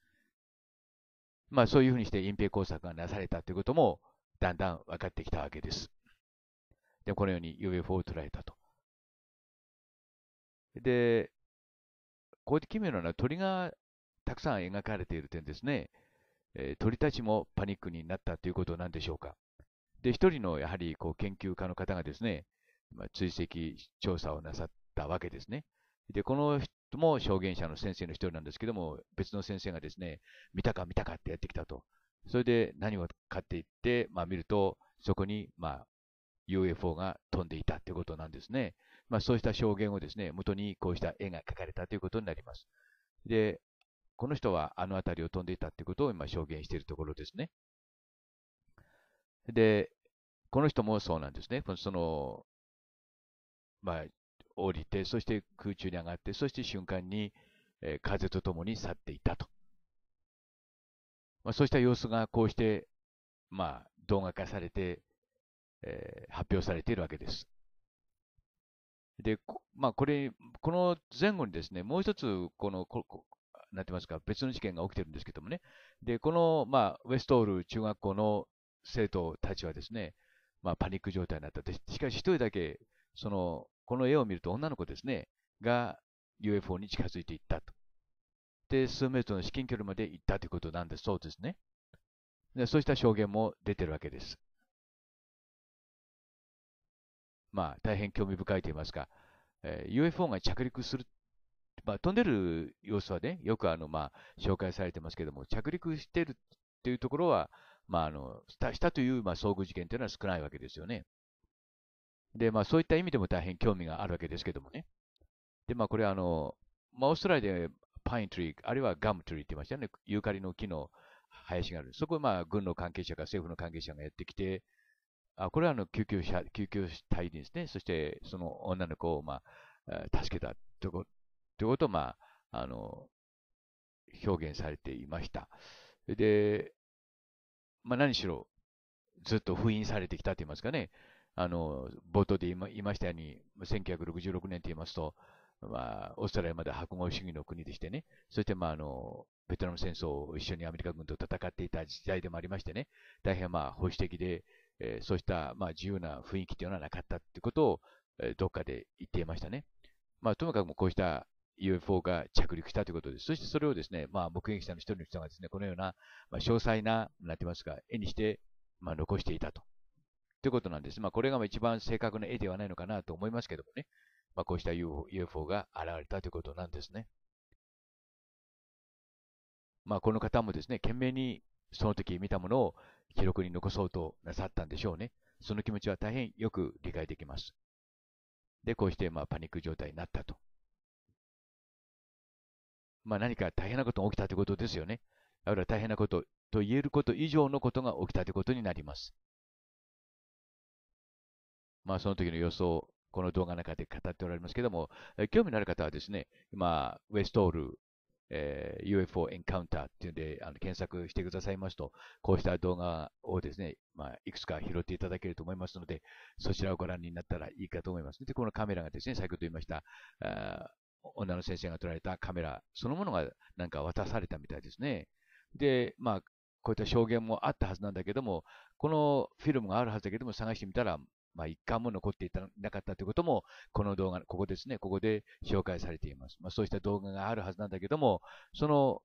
まあ、そういうふうにして隠蔽工作がなされたということも、だんだん分かってきたわけです。で、このように UFO を捉えたと。で、こうやって奇妙なのは鳥がたくさん描かれている点ですね。え、鳥たちもパニックになったということなんでしょうか。で、一人のやはりこう研究家の方がですね、まあ、追跡調査をなさったわけですね。で、この人も証言者の先生の一人なんですけども、別の先生がですね、見たか見たかってやってきたと。それで何を買っていって、まあ見ると、そこに、まあ、UFO が飛んでいたということなんですね。まあそうした証言をですね、元にこうした絵が描かれたということになります。で、この人はあの辺りを飛んでいたということを今証言しているところですね。で、この人もそうなんですね。その、まあ、降りて、そして空中に上がって、そして瞬間に、えー、風とともに去っていたと。まあ、そうした様子がこうして、まあ、動画化されて、えー、発表されているわけです。で、まあ、これ、この前後にですね、もう一つ、この、こなんて言いますか、別の事件が起きてるんですけどもね。で、この、まあ、ウェストール中学校の生徒たちはですね、まあ、パニック状態になった。しかし、一人だけ、その、この絵を見ると女の子ですね、が UFO に近づいていったと。で、数メートルの至近距離まで行ったということなんですそうですね。でそうした証言も出てるわけです。まあ、大変興味深いと言いますか、えー、UFO が着陸する、まあ、飛んでる様子はね、よくあの、まあ、紹介されてますけども、着陸してるっていうところは、まあ、あの、したという、まあ、遭遇事件というのは少ないわけですよね。で、まあ、そういった意味でも大変興味があるわけですけどもね。で、まあ、これはあの、まあ、オーストラリアでパイントリー、あるいはガムトリーって言いましたよね。ユーカリの木の林がある。そこをまあ、軍の関係者か政府の関係者がやってきて、あこれはあの救急車、救急隊ですね。そして、その女の子を、まあ、助けたということを、まあ、あの、表現されていました。で、まあ、何しろ、ずっと封印されてきたと言いますかね。あの、冒頭で言いましたように、1966年と言いますと、まあ、オーストラリアまで白豪主義の国でしてね、そして、まあ、あの、ベトナム戦争を一緒にアメリカ軍と戦っていた時代でもありましてね、大変まあ保守的で、えー、そうしたまあ自由な雰囲気というのはなかったということを、えー、どっかで言っていましたね。まあ、ともかくこうした UFO が着陸したということです。そしてそれをですね、まあ、目撃者の一人の人がですね、このような、まあ、詳細な、なんてますか、絵にして、まあ、残していたと。ということなんです。まあ、これが一番正確な絵ではないのかなと思いますけどもね。まあ、こうした UFO が現れたということなんですね。まあ、この方もですね、懸命にその時見たものを記録に残そうとなさったんでしょうね。その気持ちは大変よく理解できます。で、こうしてまあパニック状態になったと。まあ、何か大変なことが起きたということですよね。あるいは大変なことと言えること以上のことが起きたということになります。まあ、その時の予想、この動画の中で語っておられますけども、興味のある方はですね、今、ウェストール、えー、UFO エンカウンターっていうんであの検索してくださいますと、こうした動画をですね、まあ、いくつか拾っていただけると思いますので、そちらをご覧になったらいいかと思います。で、このカメラがですね、先ほど言いました、あ女の先生が撮られたカメラ、そのものがなんか渡されたみたいですね。で、まあ、こういった証言もあったはずなんだけども、このフィルムがあるはずだけども、探してみたら、まあ、一貫も残っていたなかったということも、この動画、ここですね、ここで紹介されています。まあ、そうした動画があるはずなんだけども、その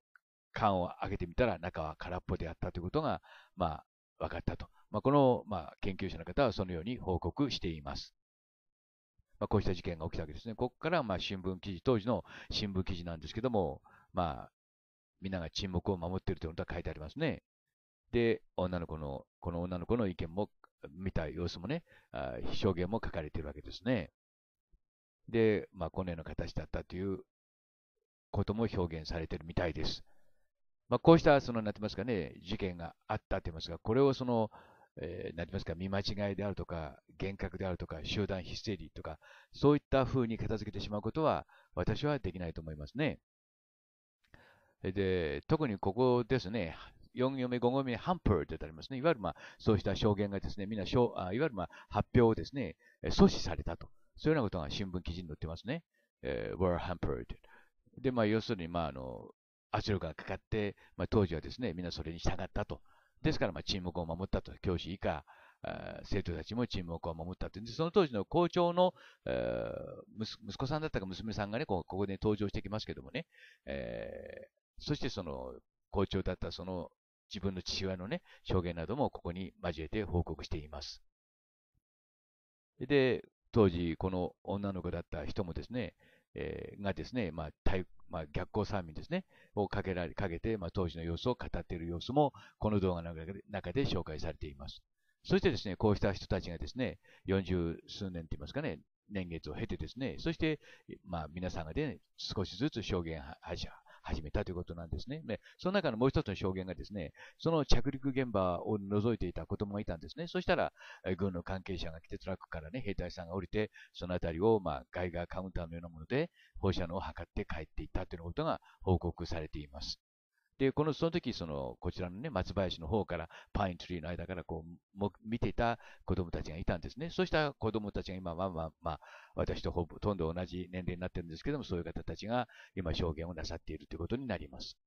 缶を開けてみたら中は空っぽであったということが、まあ、分かったと。まあ、この、まあ、研究者の方はそのように報告しています。まあ、こうした事件が起きたわけですね。ここから、まあ、新聞記事、当時の新聞記事なんですけども、まあ、みんなが沈黙を守っているということが書いてありますね。で、女の子の、この女の子の意見も、見た様子もね、あ証言も書かれているわけですね。で、まあ、このような形だったということも表現されているみたいです。まあ、こうした、その、なんて言いますかね、事件があったと言いますが、これをその、えー、なんて言いますか、見間違いであるとか、幻覚であるとか、集団ヒステリーとか、そういった風に片付けてしまうことは、私はできないと思いますね。で、特にここですね、4読み、5読みにハンパーってありますね。いわゆる、まあ、そうした証言がですね、みんな、いわゆる、まあ、発表をですね、阻止されたと。そういうようなことが新聞記事に載ってますね。えー、were hampered. で、まあ、要するに、まあ、あの、圧力がかかって、まあ、当時はですね、みんなそれに従ったと。ですから、まあ、沈黙を守ったと。教師以下、生徒たちも沈黙を守ったと。で、その当時の校長の、息子さんだったか娘さんがね、こここで登場してきますけどもね、えー、そしてその校長だったその自分の父親のね、証言などもここに交えて報告しています。で、当時、この女の子だった人もですね、えー、がですね、まあ、まあ、逆光催眠ですね、をかけられ、かけて、まあ、当時の様子を語っている様子も、この動画の中で紹介されています。そしてですね、こうした人たちがですね、40数年と言いますかね、年月を経てですね、そして、まあ、皆さんがね、少しずつ証言始めたということなんですね。で、その中のもう一つの証言がですね、その着陸現場を覗いていた子供がいたんですね。そしたら、軍の関係者が来てトラックからね、兵隊さんが降りて、そのあたりを、まあ、ガイガーカウンターのようなもので、放射能を測って帰っていったということが報告されています。で、この、その時、その、こちらのね、松林の方から、パインツリーの間からこう、も見ていた子供たちがいたんですね。そうした子供たちが今は、まあ、まあ、私とほとんど同じ年齢になってるんですけども、そういう方たちが今証言をなさっているということになります。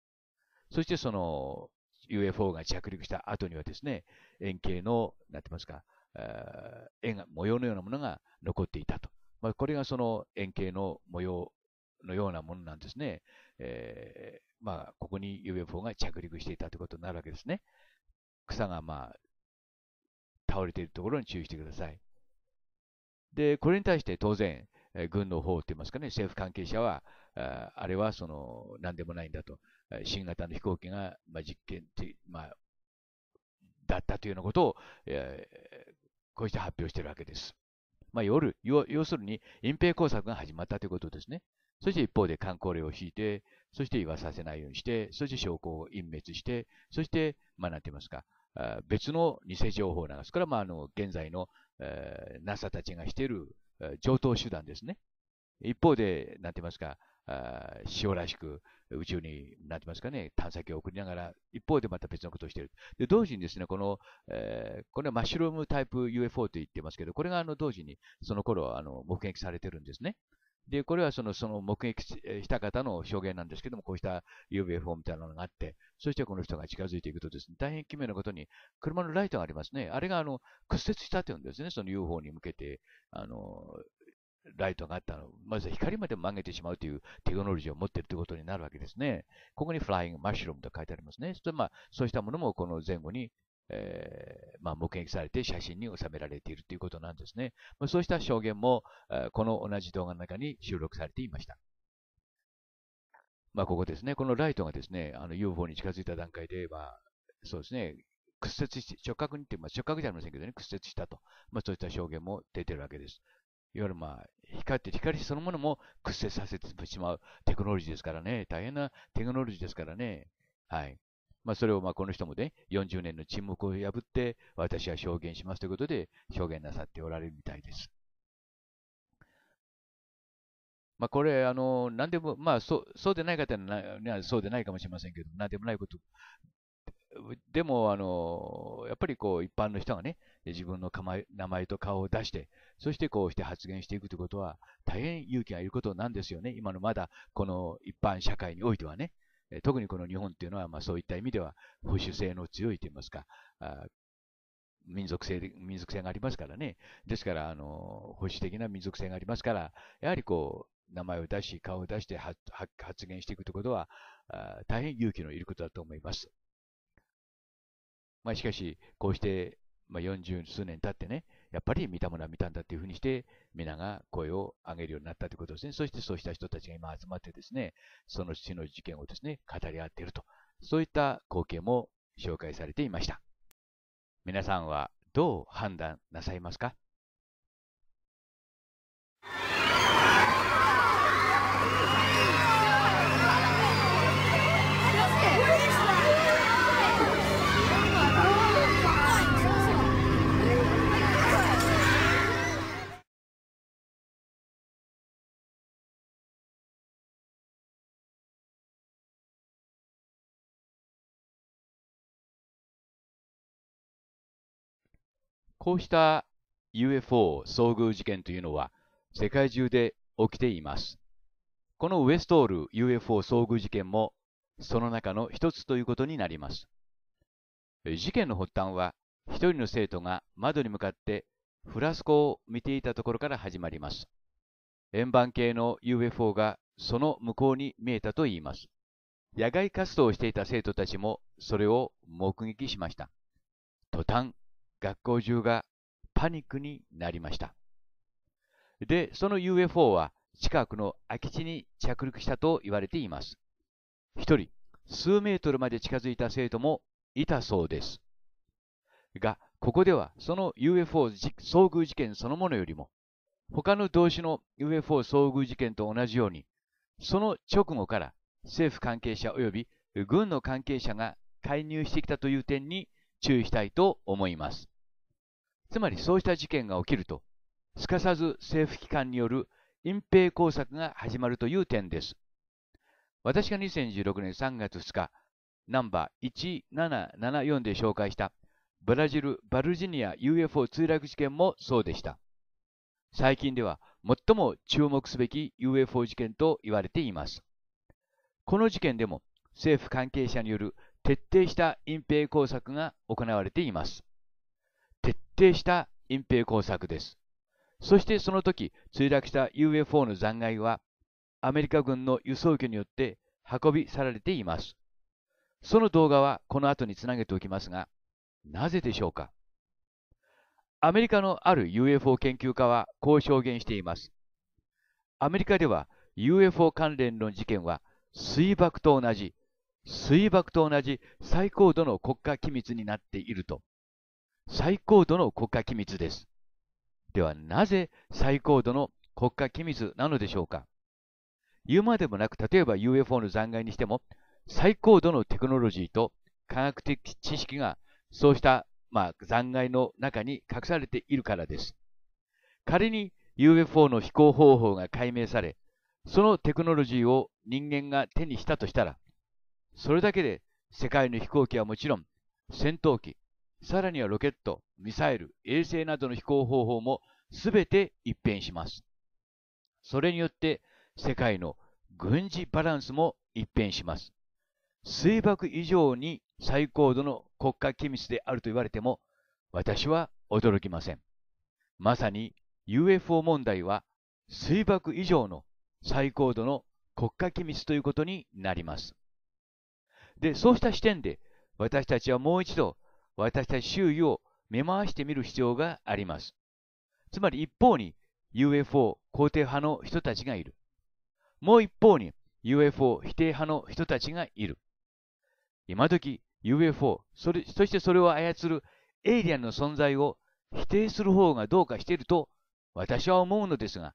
そしてその、UFO が着陸した後にはですね、円形の、なんてますか、円が、模様のようなものが残っていたと。まあ、これがその円形の模様のようなものなんですね。えー、まあ、ここに UFO が着陸していたということになるわけですね。草がまあ、倒れているところに注意してください。で、これに対して当然、え軍の方といいますかね、政府関係者は、ああれはその、何でもないんだと。新型の飛行機が、まあ、実験まあ、だったというようなことを、えー、こうして発表しているわけです。まあ、夜、要するに隠蔽工作が始まったということですね。そして一方で観光令を引いて、そして言わさせないようにして、そして証拠を隠滅して、そして、まあ、なんて言いますか、別の偽情報を流す。これは、まあ、あの、現在の、えー、NASA たちがしている、上等手段ですね。一方で、なんて言いますか、塩らしく宇宙に、なんて言いますかね、探査機を送りながら、一方でまた別のことをしている。で、同時にですね、この、えー、これはマッシュルームタイプ UFO と言ってますけど、これがあの同時に、その頃、あの、目撃されてるんですね。で、これはその、その目撃した方の証言なんですけども、こうした UFO みたいなのがあって、そしてこの人が近づいていくとですね、大変奇妙なことに、車のライトがありますね。あれがあの、屈折したというんですね、その UFO に向けて、あの、ライトがあったの。まず光まで曲げてしまうというテクノロジーを持っているということになるわけですね。ここにフライングマッシュルームと書いてありますね。そまあ、そうしたものもこの前後にえー、まあ、目撃されて写真に収められているということなんですね。そうした証言も、えー、この同じ動画の中に収録されていました。まあ、ここですね。このライトがですね、あの UFO に近づいた段階で、まあ、そうですね、屈折して、直角にって、まあ、直角じゃありませんけどね、屈折したと。まあ、そういった証言も出てるわけです。いわゆるまあ、光って光そのものも屈折させてしまうテクノロジーですからね。大変なテクノロジーですからね。はい。まあ、それをまあこの人もね、40年の沈黙を破って、私は証言しますということで、表現なさっておられるみたいです。まあ、これ、あの、なんでも、まあ、そう、そうでない方はそうでないかもしれませんけど、なんでもないこと。でも、あの、やっぱりこう、一般の人がね、自分の名前と顔を出して、そしてこうして発言していくということは、大変勇気がいることなんですよね。今のまだ、この一般社会においてはね。特にこの日本っていうのは、まあ、そういった意味では保守性の強いといいますか、あ民族性民族性がありますからね。ですから、あの、保守的な民族性がありますから、やはりこう名前を出し、顔を出して発言していくということは、あ大変勇気のいることだと思います。まあ、しかし、こうして、まあ、40数年経ってね、やっぱり見たものは見たんだというふうにして、皆が声を上げるようになったということですね。そしてそうした人たちが今集まってですね、その死の事件をですね、語り合っていると。そういった光景も紹介されていました。皆さんはどう判断なさいますか？こうした UFO 遭遇事件というのは世界中で起きています。このウエストール UFO 遭遇事件もその中の一つということになります。事件の発端は一人の生徒が窓に向かってフラスコを見ていたところから始まります。円盤系の UFO がその向こうに見えたといいます。野外活動をしていた生徒たちもそれを目撃しました。途端、学校中がパニックになりました。で、その UFO は近くの空き地に着陸したと言われています。一人、数メートルまで近づいた生徒もいたそうです。が、ここではその UFO 遭遇事件そのものよりも、他の同種の UFO 遭遇事件と同じように、その直後から政府関係者及び軍の関係者が介入してきたという点に注意したいと思います。つまりそうした事件が起きると、すかさず政府機関による隠蔽工作が始まるという点です。私が2016年3月2日、ナンバー1774で紹介したブラジル・バルジニア UFO 墜落事件もそうでした。最近では最も注目すべき UFO 事件と言われています。この事件でも政府関係者による徹底した隠蔽工作が行われています。徹底した隠蔽工作です。そしてその時、墜落した UFO の残骸は、アメリカ軍の輸送機によって運び去られています。その動画はこの後につなげておきますが、なぜでしょうか？アメリカのある UFO 研究家はこう証言しています。アメリカでは UFO 関連の事件は水爆と同じ水爆と同じ最高度の国家機密になっていると。最高度の国家機密です。ではなぜ最高度の国家機密なのでしょうか言うまでもなく、例えば UFO の残骸にしても、最高度のテクノロジーと科学的知識がそうした、まあ、残骸の中に隠されているからです。仮に UFO の飛行方法が解明され、そのテクノロジーを人間が手にしたとしたら、それだけで世界の飛行機はもちろん、戦闘機、さらにはロケット、ミサイル、衛星などの飛行方法もすべて一変します。それによって世界の軍事バランスも一変します。水爆以上に最高度の国家機密であると言われても、私は驚きません。まさに UFO 問題は水爆以上の最高度の国家機密ということになります。で、そうした視点で、私たちはもう一度、私たち周囲を見回してみる必要があります。つまり一方に UFO 肯定派の人たちがいる。もう一方に UFO 否定派の人たちがいる。今時 UFO、それそしてそれを操るエイリアンの存在を否定する方がどうかしていると私は思うのですが、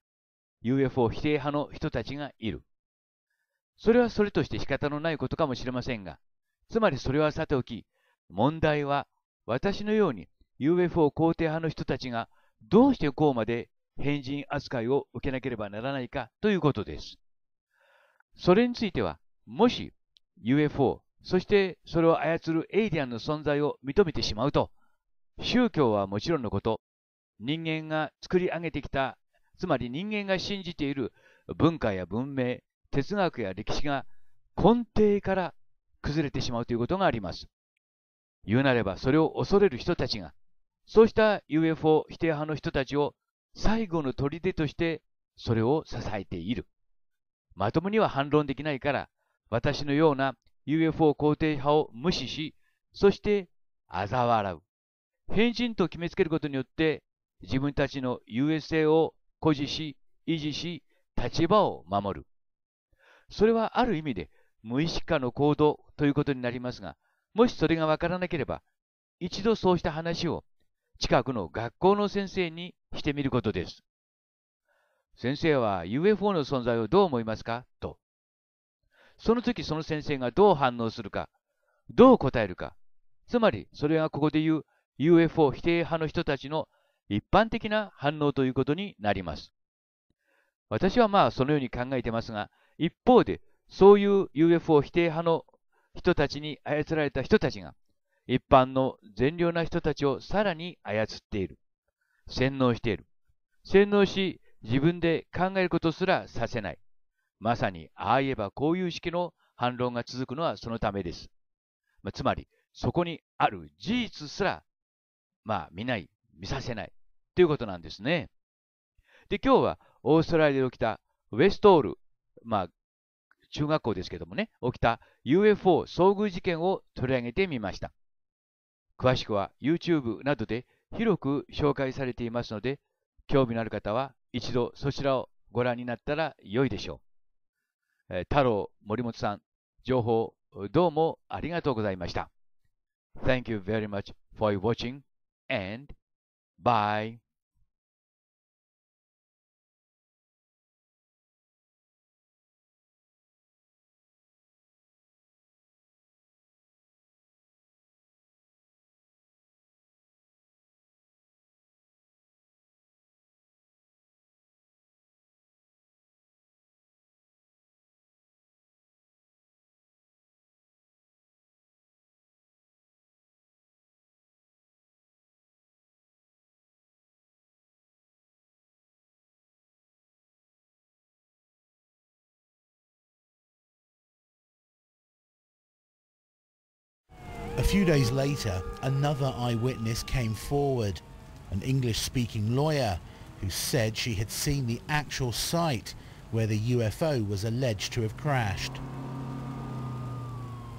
UFO 否定派の人たちがいる。それはそれとして仕方のないことかもしれませんが、つまりそれはさておき、問題は私のように UFO 肯定派の人たちがどうしてこうまで変人扱いを受けなければならないかということです。それについては、もし UFO、そしてそれを操るエイリアンの存在を認めてしまうと、宗教はもちろんのこと、人間が作り上げてきた、つまり人間が信じている文化や文明、哲学や歴史が根底から崩れてしまうということがあります。言うなれば、それを恐れる人たちが、そうした UFO 否定派の人たちを最後の砦として、それを支えている。まともには反論できないから、私のような UFO 肯定派を無視し、そして嘲笑う。変人と決めつけることによって、自分たちの USA を誇示し、維持し、立場を守る。それはある意味で無意識化の行動ということになりますが、もしそれがわからなければ、一度そうした話を近くの学校の先生にしてみることです。先生は UFO の存在をどう思いますか？と。その時その先生がどう反応するか、どう答えるか。つまり、それがここで言う UFO 否定派の人たちの一般的な反応ということになります。私はまあそのように考えてますが、一方で、そういう UFO 否定派の人たちに操られた人たちが、一般の善良な人たちをさらに操っている。洗脳している。洗脳し、自分で考えることすらさせない。まさに、ああ言えばこういう式の反論が続くのはそのためです。まあ、つまり、そこにある事実すら、まあ、見ない、見させない、ということなんですね。で、今日はオーストラリアで起きたウェストール、まあ、中学校ですけどもね、起きた UFO 遭遇事件を取り上げてみました。詳しくは YouTube などで広く紹介されていますので、興味のある方は一度そちらをご覧になったら良いでしょう。えー、太郎森本さん、情報どうもありがとうございました。Thank you very much for watching and bye. Few days later, another eyewitness came forward, an English-speaking lawyer who said she had seen the actual site where the UFO was alleged to have crashed.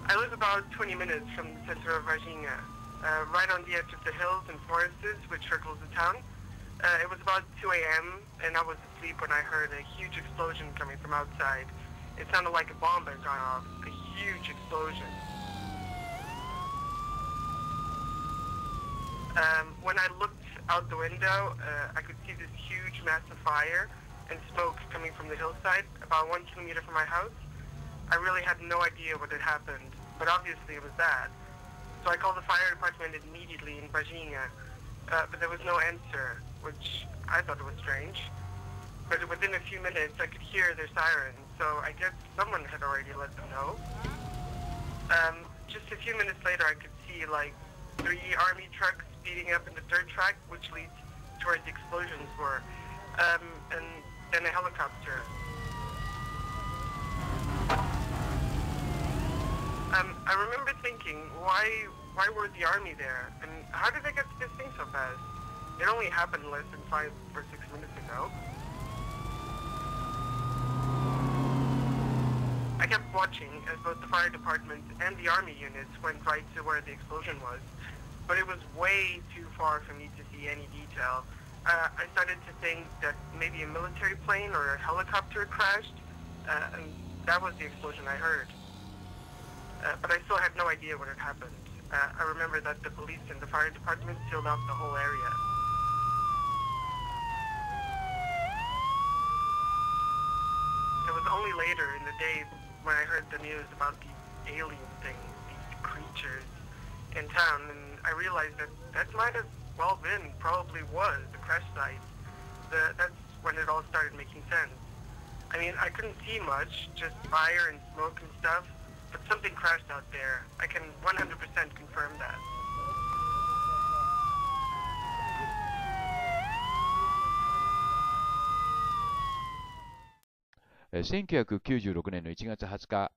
I live about 20 minutes from the center of Varginha, uh, right on the edge of the hills and forests which circles the town. Uh, it was about 2 a.m. and I was asleep when I heard a huge explosion coming from outside. It sounded like a bomb had gone off, a huge explosion. Um, when I looked out the window, uh, I could see this huge mass of fire and smoke coming from the hillside about one kilometer from my house. I really had no idea what had happened, but obviously it was that. So I called the fire department immediately in Bajinga, uh, but there was no answer, which I thought was strange. But within a few minutes, I could hear their sirens, so I guess someone had already let them know. Um, just a few minutes later, I could see like three army trucks speeding up in the dirt track, which leads to where the explosions were, um, and then a helicopter. Um, I remember thinking, why why were the army there, and how did they get to this thing so fast? It only happened less than five or six minutes ago. I kept watching as both the fire department and the army units went right to where the explosion was but it was way too far for me to see any detail. Uh, I started to think that maybe a military plane or a helicopter crashed, uh, and that was the explosion I heard. Uh, but I still had no idea what had happened. Uh, I remember that the police and the fire department sealed off the whole area. It was only later in the day when I heard the news about these alien things, these creatures in town, and I realized that that might have well been, probably was, the crash site. The, that's when it all started making sense. I mean, I couldn't see much, just fire and smoke and stuff, but something crashed out there. I can 100% confirm that. 1996年の1月20日、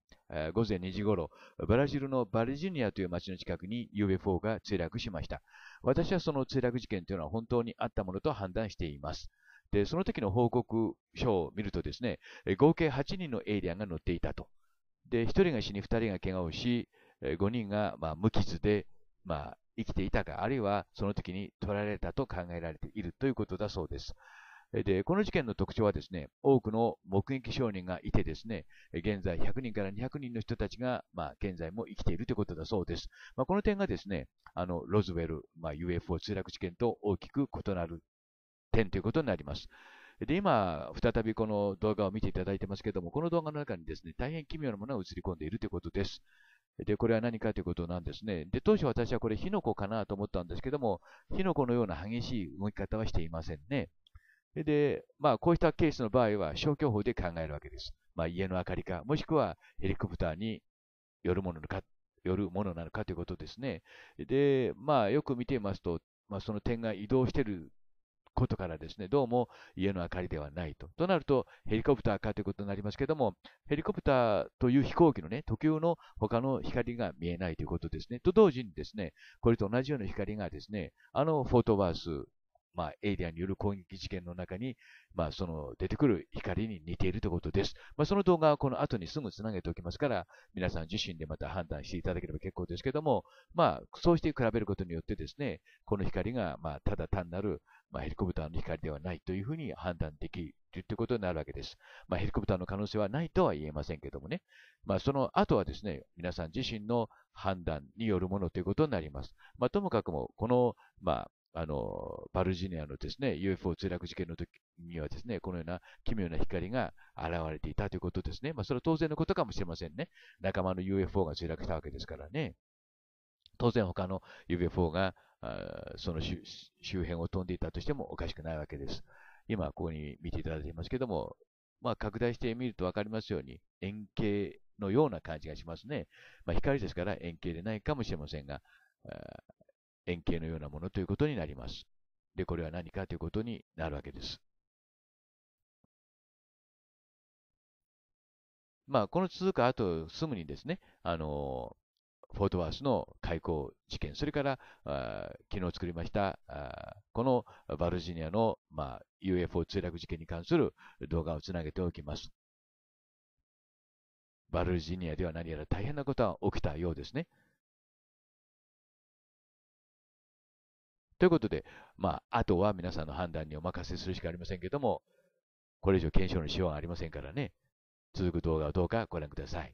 午前2時ごろ、ブラジルのバルジュニアという町の近くに UFO が墜落しました。私はその墜落事件というのは本当にあったものと判断しています。で、その時の報告書を見るとですね、合計8人のエイリアンが乗っていたと。で、1人が死に2人が怪我をし、5人がま無傷で、まあ、生きていたか、あるいはその時に取られたと考えられているということだそうです。で、この事件の特徴はですね、多くの目撃証人がいてですね、現在100人から200人の人たちが、まあ、現在も生きているということだそうです。まあ、この点がですね、あの、ロズウェル、まあ、UFO 墜落事件と大きく異なる点ということになります。で、今、再びこの動画を見ていただいてますけども、この動画の中にですね、大変奇妙なものが映り込んでいるということです。で、これは何かということなんですね。で、当初私はこれ、火の粉かなと思ったんですけども、火の粉のような激しい動き方はしていませんね。で、まあ、こうしたケースの場合は消去法で考えるわけです。まあ、家の明かりか、もしくはヘリコプターによるものか、よるものなのかということですね。で、まあ、よく見ていますと、まあ、その点が移動していることからですね、どうも家の明かりではないと。となると、ヘリコプターかということになりますけども、ヘリコプターという飛行機のね、特有の他の光が見えないということですね。と同時にですね、これと同じような光がですね、あのフォートバースまあ、エイリアンによる攻撃事件の中に、まあ、その出てくる光に似ているということです。まあ、その動画はこの後にすぐつなげておきますから、皆さん自身でまた判断していただければ結構ですけども、まあ、そうして比べることによってですね、この光が、まあ、ただ単なる、まあ、ヘリコプターの光ではないというふうに判断できるということになるわけです。まあ、ヘリコプターの可能性はないとは言えませんけどもね。まあ、その後はですね、皆さん自身の判断によるものということになります。まあ、ともかくも、この、まあ、あの、バルジニアのですね、UFO 墜落事件の時にはですね、このような奇妙な光が現れていたということですね。まあ、それは当然のことかもしれませんね。仲間の UFO が墜落したわけですからね。当然他の UFO がその周辺を飛んでいたとしてもおかしくないわけです。今、ここに見ていただいていますけども、まあ、拡大してみると分かりますように、円形のような感じがしますね。まあ、光ですから円形でないかもしれませんが、円形のようなものということになります。で、これは何かということになるわけです。まあ、この続く後、すぐにですね、あの、フォートワースの開港事件、それからあ昨日作りましたあこのバルジニアの、まあ、UFO 墜落事件に関する動画をつなげておきます。バルジニアでは何やら大変なことが起きたようですね。ということで、まあ、あとは皆さんの判断にお任せするしかありませんけども、これ以上検証のしようがありませんからね、続く動画をどうかご覧ください。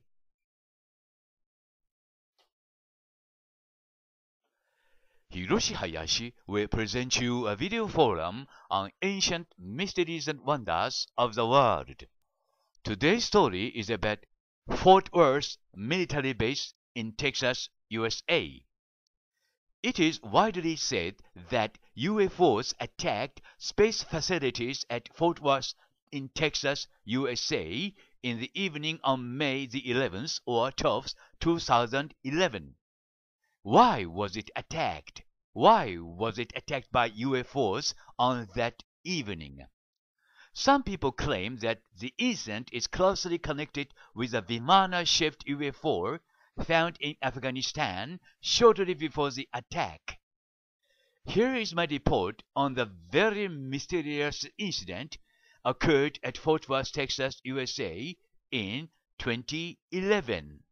Hiroshi Hayashi will present you a video forum on ancient mysteries and wonders of the world. Today's story is about Fort Worth military base in Texas, USA. It is widely said that UFOs attacked space facilities at Fort Worth in Texas, USA in the evening on May the 11th or 12th, 2011. Why was it attacked? Why was it attacked by UFOs on that evening? Some people claim that the incident is closely connected with a Vimana-shaped UFO found in Afghanistan shortly before the attack. Here is my report on the very mysterious incident occurred at Fort Worth, Texas, USA in 2011.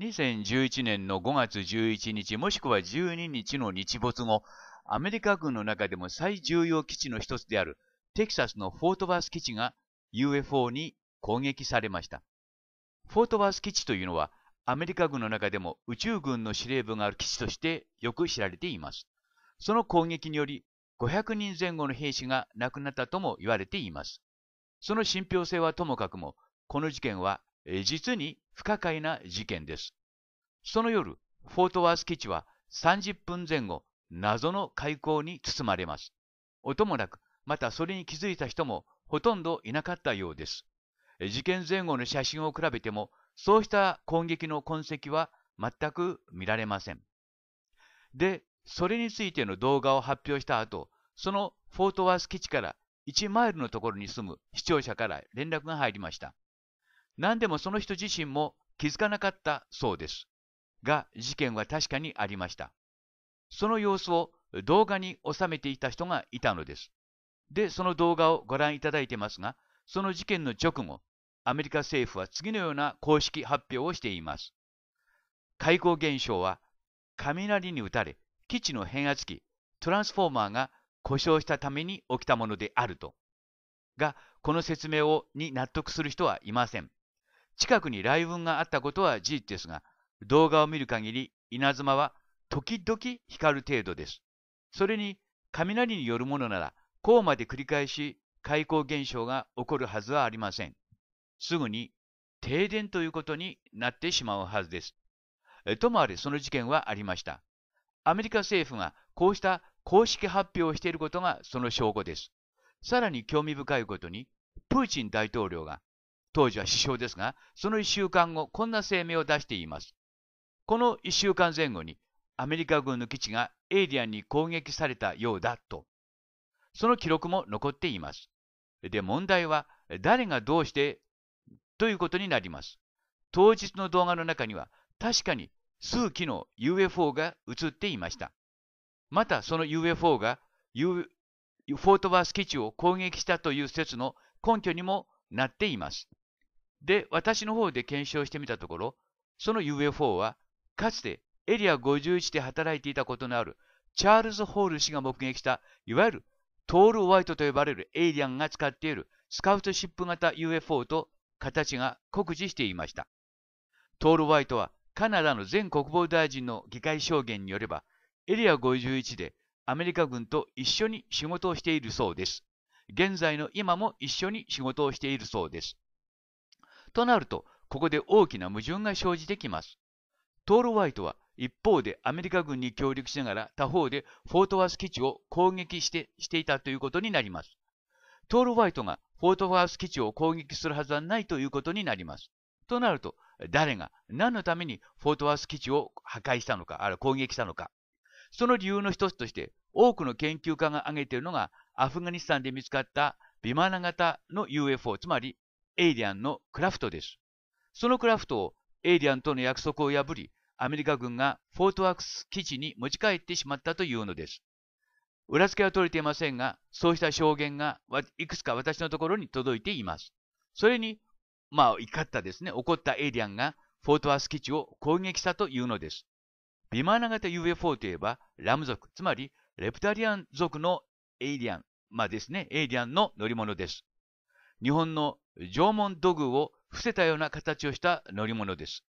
2011年の5月11日もしくは12日の日没後、アメリカ軍の中でも最重要基地の一つであるテキサスのフォートバース基地が UFO に攻撃されました。フォートワース基地というのは、アメリカ軍の中でも宇宙軍の司令部がある基地としてよく知られています。その攻撃により、500人前後の兵士が亡くなったとも言われています。その信憑性はともかくも、この事件は実に不可解な事件です。その夜、フォートワース基地は30分前後、謎の開口に包まれます。音もなく、またそれに気づいた人もほとんどいなかったようです。事件前後の写真を比べても、そうした攻撃の痕跡は全く見られません。で、それについての動画を発表した後、そのフォートワース基地から1マイルのところに住む視聴者から連絡が入りました。何でもその人自身も気づかなかったそうです。が、事件は確かにありました。その様子を動画に収めていた人がいたのです。で、その動画をご覧いただいてますが、その事件の直後、アメリカ政府は次のような公式発表をしています。開口現象は、雷に打たれ、基地の変圧器、トランスフォーマーが故障したために起きたものであると。が、この説明をに納得する人はいません。近くに雷雲があったことは事実ですが、動画を見る限り稲妻は時々光る程度です。それに雷によるものなら、こうまで繰り返し開口現象が起こるはずはありません。すぐに停電ということになってしまうはずです。ともあれその事件はありました。アメリカ政府がこうした公式発表をしていることがその証拠です。さらに興味深いことに、プーチン大統領が、当時は首相ですが、その1週間後、こんな声明を出しています。この1週間前後に、アメリカ軍の基地がエイリアンに攻撃されたようだと。その記録も残っています。で、問題は、誰がどうしてということになります。当日の動画の中には、確かに数機の UFO が映っていました。また、その UFO が、U、フォートワース基地を攻撃したという説の根拠にもなっています。で、私の方で検証してみたところ、その UFO は、かつてエリア51で働いていたことのあるチャールズ・ホール氏が目撃した、いわゆるトール・ホワイトと呼ばれるエイリアンが使っているスカウトシップ型 UFO と形が酷似していました。トール・ホワイトはカナダの前国防大臣の議会証言によれば、エリア51でアメリカ軍と一緒に仕事をしているそうです。現在の今も一緒に仕事をしているそうです。となると、ここで大きな矛盾が生じてきます。トール・ホワイトは一方でアメリカ軍に協力しながら他方でフォートワース基地を攻撃してしていたということになります。トール・ホワイトがフォートワース基地を攻撃するはずはないということになります。となると、誰が何のためにフォートワース基地を破壊したのか、ある攻撃したのか。その理由の一つとして、多くの研究家が挙げているのが、アフガニスタンで見つかったビマナ型の UFO、つまりエイリアンのクラフトです。そのクラフトをエイリアンとの約束を破り、アメリカ軍がフォートワークス基地に持ち帰ってしまったというのです。裏付けは取れていませんが、そうした証言がいくつか私のところに届いています。それにまあ、怒ったですね、怒ったエイリアンがフォートワークス基地を攻撃したというのです。ビマーナ型 UFO といえば、ラム族、つまりレプタリアン族のエイリアン、まあですね、エイリアンの乗り物です。日本の縄文土偶を伏せたような形をした乗り物です。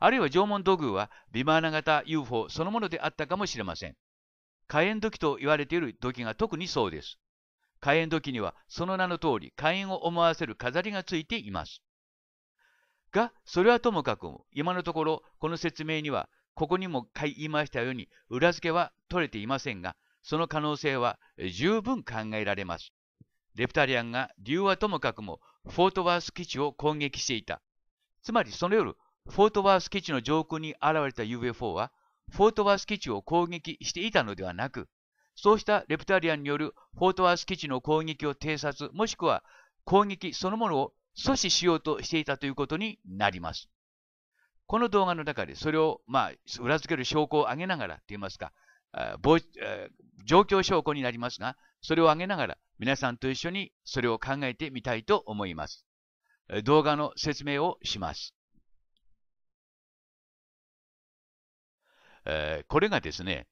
あるいは縄文土偶はビマーナ型 UFO そのものであったかもしれません。火炎土器と言われている土器が特にそうです。火炎土器にはその名の通り火炎を思わせる飾りがついています。が、それはともかく今のところこの説明にはここにも言いましたように裏付けは取れていませんが、その可能性は十分考えられます。レプタリアンが理由はともかくもフォートワース基地を攻撃していた。つまりその夜、フォートワース基地の上空に現れた UFO はフォートワース基地を攻撃していたのではなく、そうしたレプタリアンによるフォートワース基地の攻撃を偵察、もしくは攻撃そのものを阻止しようとしていたということになります。この動画の中でそれを、まあ、裏付ける証拠を挙げながらといいますか、状況証拠になりますが、それを挙げながら皆さんと一緒にそれを考えてみたいと思います。動画の説明をします。えこれがですね、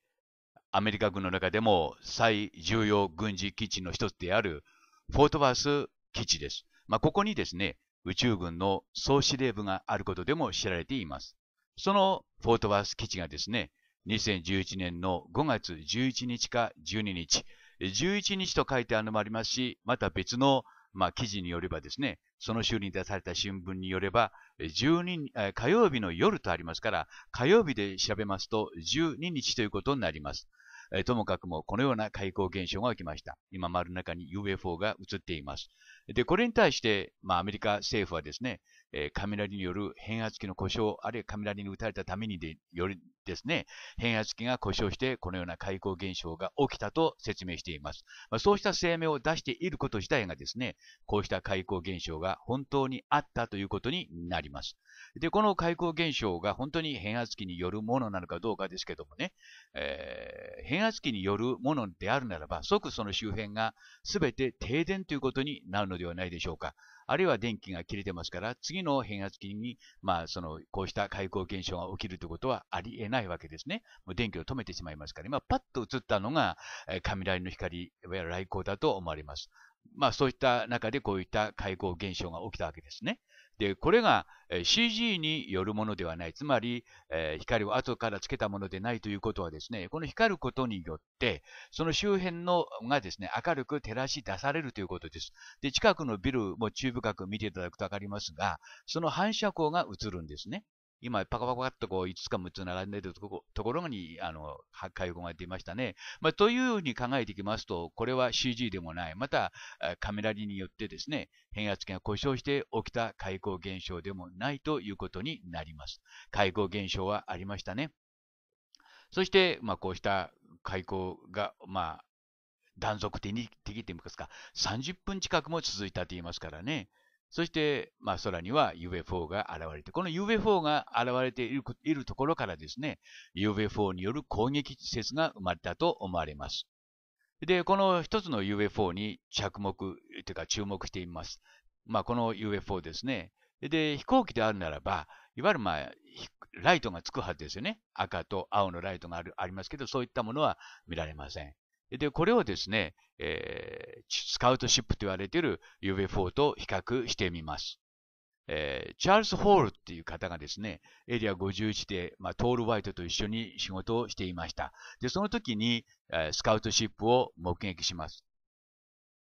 アメリカ軍の中でも最重要軍事基地の一つであるフォートバース基地です。まあ、ここにですね、宇宙軍の総司令部があることでも知られています。そのフォートバース基地がですね、2011年の5月11日か12日、11日と書いてあるのもありますし、また別のまあ、記事によればですね、その週に出された新聞によれば、12火曜日の夜とありますから、火曜日で調べますと12日ということになります。えともかくもこのような開口現象が起きました。今丸の中に UFO が映っています。で、これに対して、まあ、アメリカ政府はですね、え、雷による変圧器の故障、あるいは雷に打たれたためにでよりですね、変圧器が故障してこのような開口現象が起きたと説明しています。まあ、そうした声明を出していること自体がですね、こうした開口現象が本当にあったということになります。で、この開口現象が本当に変圧器によるものなのかどうかですけどもね、えー、変圧器によるものであるならば、即その周辺が全て停電ということになるのではないでしょうか。あるいは電気が切れてますから、次の変圧器に、まあ、その、こうした開口現象が起きるということはありえないわけですね。もう電気を止めてしまいますから、今、パッと映ったのが、雷の光、いわゆる雷光だと思われます。まあ、そういった中でこういった開口現象が起きたわけですね。で、これが CG によるものではない。つまり、えー、光を後からつけたものでないということはですね、この光ることによって、その周辺のがですね、明るく照らし出されるということです。で、近くのビルも注意深く見ていただくとわかりますが、その反射光が映るんですね。今、パカパカパッとこう5つか6つ並んでいるところに、あの、解放が出ましたね。まあ、というふうに考えていきますと、これは CG でもない、また、カメラリによってですね、変圧器が故障して起きた開口現象でもないということになります。開口現象はありましたね。そして、まあ、こうした開口が、まあ、断続的に、的といいますか、30分近くも続いたと言いますからね。そして、まあ、空には UFO が現れて、この UFO が現れているいるところからですね、UFO による攻撃説が生まれたと思われます。で、この一つの UFO に着目、というか注目しています。まあ、この UFO ですね。で、飛行機であるならば、いわゆる、まあ、ライトがつくはずですよね。赤と青のライトがあるありますけど、そういったものは見られません。で、これをですね、えー、スカウトシップと言われている UFO と比較してみます。えー、チャールズ・ホールっていう方がですね、エリア51で、まあ、トール・ワイトと一緒に仕事をしていました。で、その時に、えー、スカウトシップを目撃します。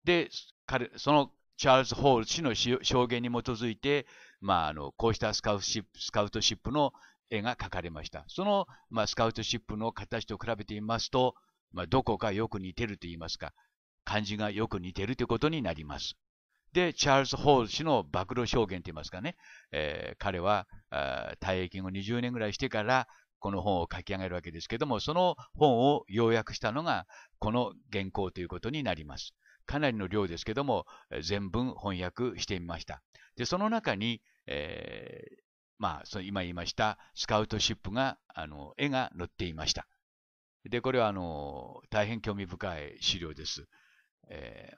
で、彼、そのチャールズ・ホール氏の証言に基づいて、まあ、あの、こうしたスカウトシップ、スカウトシップの絵が描かれました。その、まあ、スカウトシップの形と比べてみますと、まあ、どこかよく似てると言いますか、漢字がよく似てるということになります。で、チャールズ・ホール氏の暴露証言と言いますかね、えー、彼は退役後20年ぐらいしてからこの本を書き上げるわけですけども、その本を要約したのがこの原稿ということになります。かなりの量ですけども、全文翻訳してみました。で、その中に、えー、まあ、今言いましたスカウトシップが、あの、絵が載っていました。で、これはあの大変興味深い資料です。え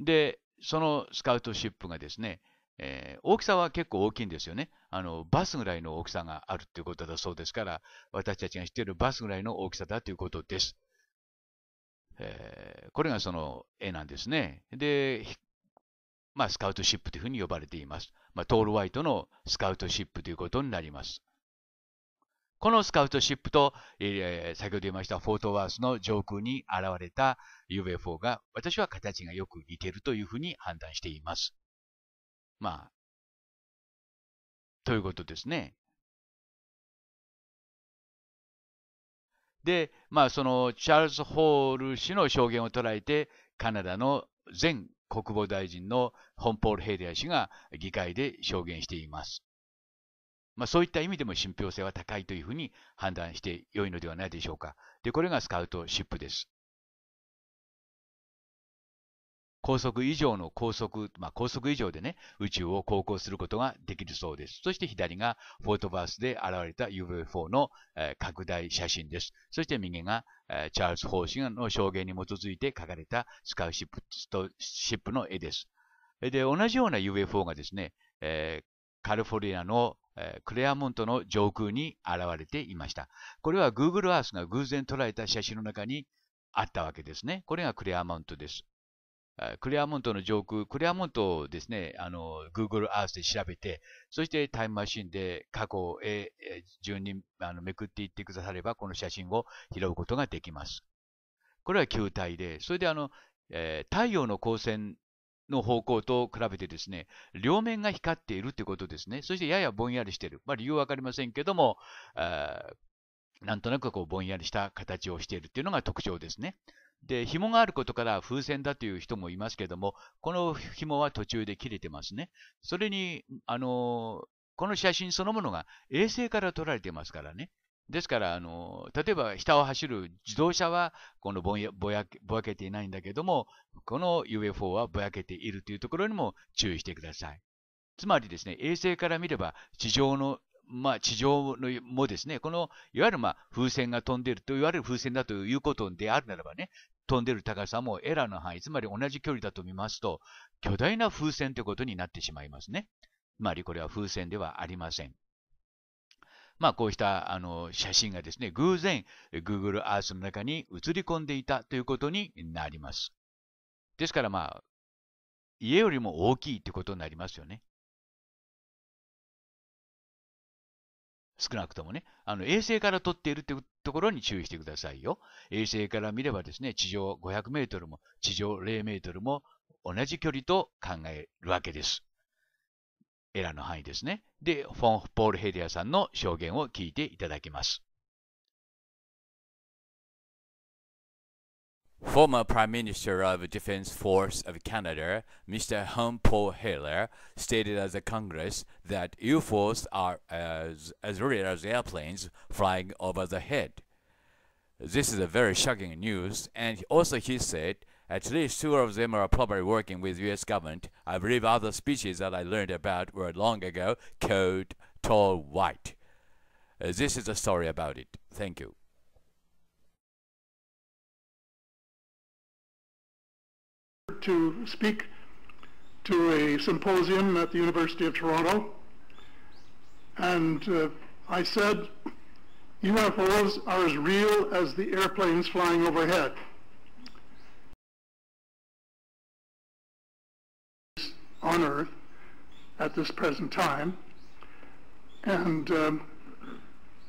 ー、で、そのスカウトシップがですね、えー、大きさは結構大きいんですよね。あのバスぐらいの大きさがあるということだそうですから、私たちが知っているバスぐらいの大きさだということです。えー、これがその絵なんですね。で、まあ、スカウトシップというふうに呼ばれています。まあ、トール・ワイトのスカウトシップということになります。このスカウトシップと、えー、先ほど言いましたフォートワースの上空に現れた UFO が私は形がよく似ているというふうに判断しています。まあ、ということですね。で、まあ、そのチャールズ・ホール氏の証言を捉えて、カナダの前国防大臣のホンポール・ヘイデア氏が議会で証言しています。まあ、そういった意味でも信憑性は高いというふうに判断して良いのではないでしょうか。で、これがスカウトシップです。高速以上の高速、まあ、高速以上でね、宇宙を航行することができるそうです。そして左がフォートバースで現れた UFO の、えー、拡大写真です。そして右が、えー、チャールズ・ホーシンの証言に基づいて描かれたスカウシップシップの絵です。で、同じような UFO がですね、えー、カリフォルニアのクレアモントの上空に現れていました。これは Google Earth が偶然捉えた写真の中にあったわけですね。これがクレアモントです。クレアモントの上空、クレアモントをですね、Google Earth で調べて、そしてタイムマシンで過去へ順にあのめくっていってくだされば、この写真を拾うことができます。これは球体で、それであの、えー、太陽の光線の方向と比べてですね、両面が光っているということですね。そしてややぼんやりしている。まあ、理由はわかりませんけども、なんとなくこうぼんやりした形をしているというのが特徴ですね。で、紐があることから風船だという人もいますけども、この紐は途中で切れてますね。それに、あのこの写真そのものが衛星から撮られてますからね。ですから、あの、例えば下を走る自動車は、このぼやぼやぼやけていないんだけども、この UFO はぼやけているというところにも注意してください。つまりですね、衛星から見れば地上のまあ、地上のもですね、このいわゆるまあ風船が飛んでいると言われる風船だということであるならばね、飛んでいる高さもエラーの範囲、つまり同じ距離だと見ますと、巨大な風船ということになってしまいますね。つまりこれは風船ではありません。まあ、こうしたあの写真がですね、偶然 Google Earth の中に映り込んでいたということになります。ですからまあ、家よりも大きいということになりますよね。少なくともね、あの衛星から撮っているというところに注意してくださいよ。衛星から見ればですね、地上500メートルも地上0メートルも同じ距離と考えるわけです。エラーの範囲ですね。で、フォン・ポール・ヘディアさんの証言を聞いていただきます。Former Prime Minister of Defense Force of Canada, Mr. Hum Paul Heller, stated as a Congress that UFOs are as, as real as airplanes flying over the head. This is a very shocking news, and also he said at least two of them are probably working with U.S. government. I believe other species that I learned about were long ago called tall white. Uh, this is a story about it. Thank you. to speak to a symposium at the University of Toronto, and uh, I said, UFOs are as real as the airplanes flying overhead. On Earth at this present time, and um,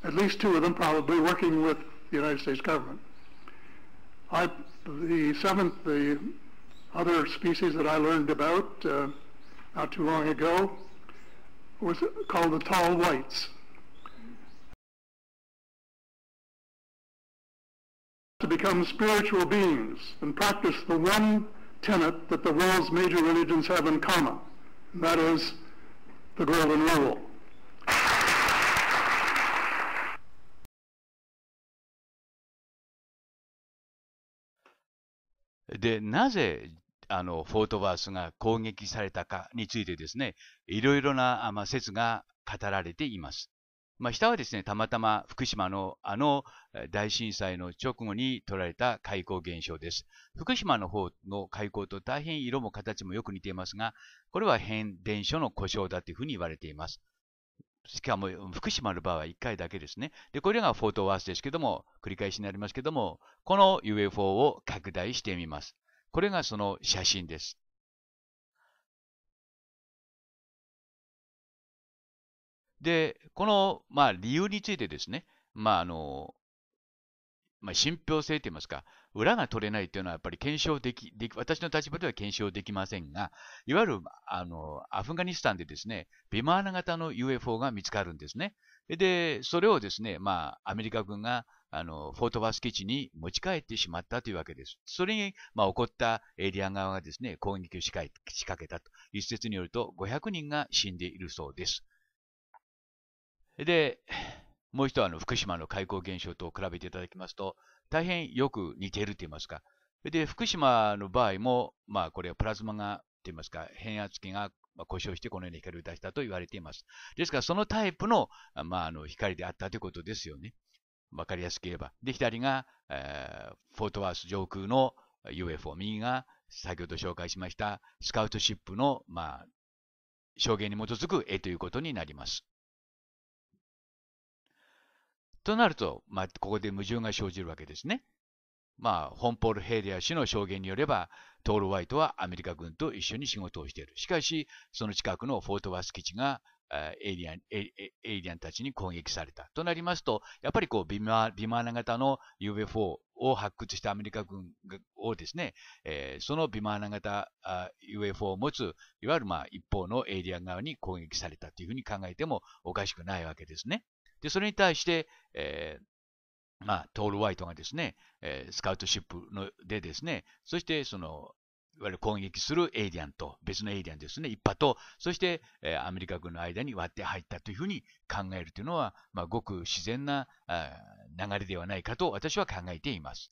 at least two of them probably working with the United States government. I, the seventh, the other species that I learned about uh, not too long ago was called the tall whites. To become spiritual beings and practice the one tenet that the world's major religions have in common, and that is the golden rule. で、なぜあの、フォートワースが攻撃されたかについてですね、いろいろな、まあ、説が語られています。まあ、下はですね、たまたま福島のあの大震災の直後に撮られた開口現象です。福島の方の開口と大変色も形もよく似ていますが、これは変電所の故障だというふうに言われています。しかも福島の場合は1回だけですね。で、これがフォートワースですけども、繰り返しになりますけども、この UFO を拡大してみます。これがその写真です。で、この、まあ、理由についてですね、まあ、あの、まあ、信憑性といいますか、裏が取れないというのはやっぱり検証でき、でき私の立場では検証できませんが、いわゆるあのアフガニスタンでですね、ビマーナ型の UFO が見つかるんですね。で、それをですね、まあ、アメリカ軍があの、フォートバス基地に持ち帰ってしまったというわけです。それに、まあ、起こったエリア側がですね、攻撃を仕掛けたと。一説によると、500人が死んでいるそうです。で、もう一度あの、福島の開口現象と比べていただきますと、大変よく似ていると言いますか。で、福島の場合も、まあ、これはプラズマが、と言いますか、変圧器が故障してこのように光を出したと言われています。ですから、そのタイプの,、まあ、あの光であったということですよね。わかりやすく言えば。で、左が、えー、フォートワース上空の UFO、右が先ほど紹介しましたスカウトシップの、まあ、証言に基づく絵ということになります。となると、まあ、ここで矛盾が生じるわけですね。まあ、ホンポール・ヘイリア氏の証言によれば、トール・ワイトはアメリカ軍と一緒に仕事をしている。しかし、その近くのフォートワース基地がエイリアン、エイリアンたちに攻撃された。となりますと、やっぱりこうビマビマーナ型の UFO を発掘したアメリカ軍をですね、えー、そのビマーナ型 UFO を持つ、いわゆるまあ一方のエイリアン側に攻撃されたというふうに考えてもおかしくないわけですね。で、それに対して、えー、まあ、トール・ワイトがですね、えー、スカウトシップのでですね、そしてそのいわゆる攻撃するエイリアンと、別のエイリアンですね、一派と、そして、えー、アメリカ軍の間に割って入ったというふうに考えるというのは、まあ、ごく自然な流れではないかと私は考えています。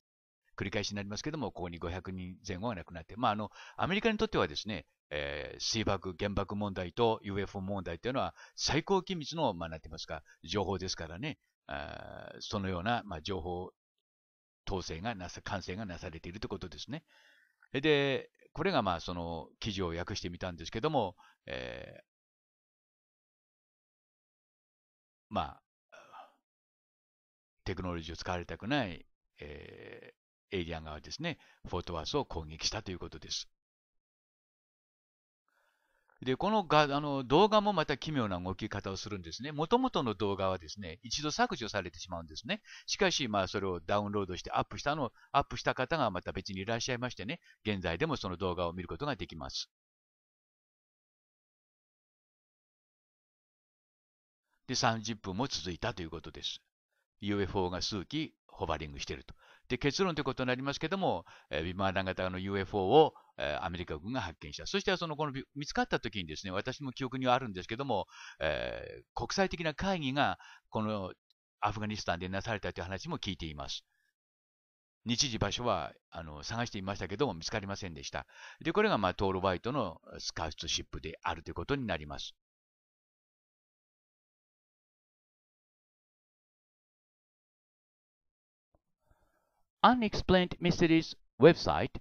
繰り返しになりますけども、ここに500人前後が亡くなって、まあ、あの、アメリカにとってはですね、えー、水爆、原爆問題と UFO 問題というのは最高機密の、まあ、なってますか、情報ですからね、あそのような、まあ、情報統制がなさ、感染がなされているということですね。で、これがまあその記事を訳してみたんですけども、えー、まあ、テクノロジーを使われたくない、えー、エイリアン側ですね、フォートワースを攻撃したということです。で、このがあの動画もまた奇妙な動き方をするんですね。もともとの動画はですね、一度削除されてしまうんですね。しかし、まあ、それをダウンロードしてアップしたの、アップした方がまた別にいらっしゃいましてね、現在でもその動画を見ることができます。で、30分も続いたということです。UFO が数機ホバリングしていると。で、結論ということになりますけども、えー、ビマーラン型の UFO を、えー、アメリカ軍が発見した。そして、その、この、見つかった時にですね、私も記憶にはあるんですけども、えー、国際的な会議が、このアフガニスタンでなされたという話も聞いています。日時場所はあの探していましたけども見つかりませんでした。で、これが、まあ、トールバイトのスカウトシップであるということになります。Unexplained Mysteries website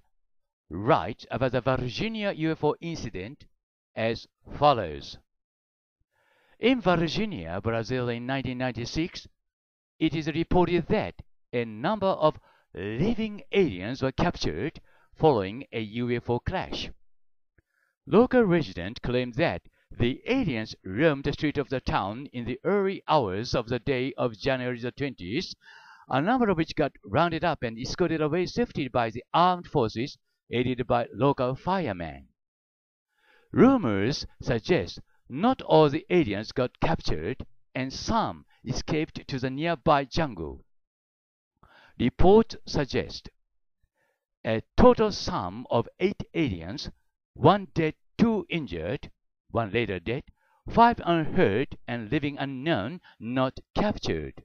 writes about the Virginia UFO incident as follows. In Virginia, Brazil in 1996, it is reported that a number of living aliens were captured following a UFO crash. Local residents claim that the aliens roamed the streets of the town in the early hours of the day of January the 20th a number of which got rounded up and escorted away safely by the armed forces aided by local firemen. Rumors suggest not all the aliens got captured and some escaped to the nearby jungle. Reports suggest a total sum of eight aliens, one dead, two injured, one later dead, five unhurt and living unknown, not captured.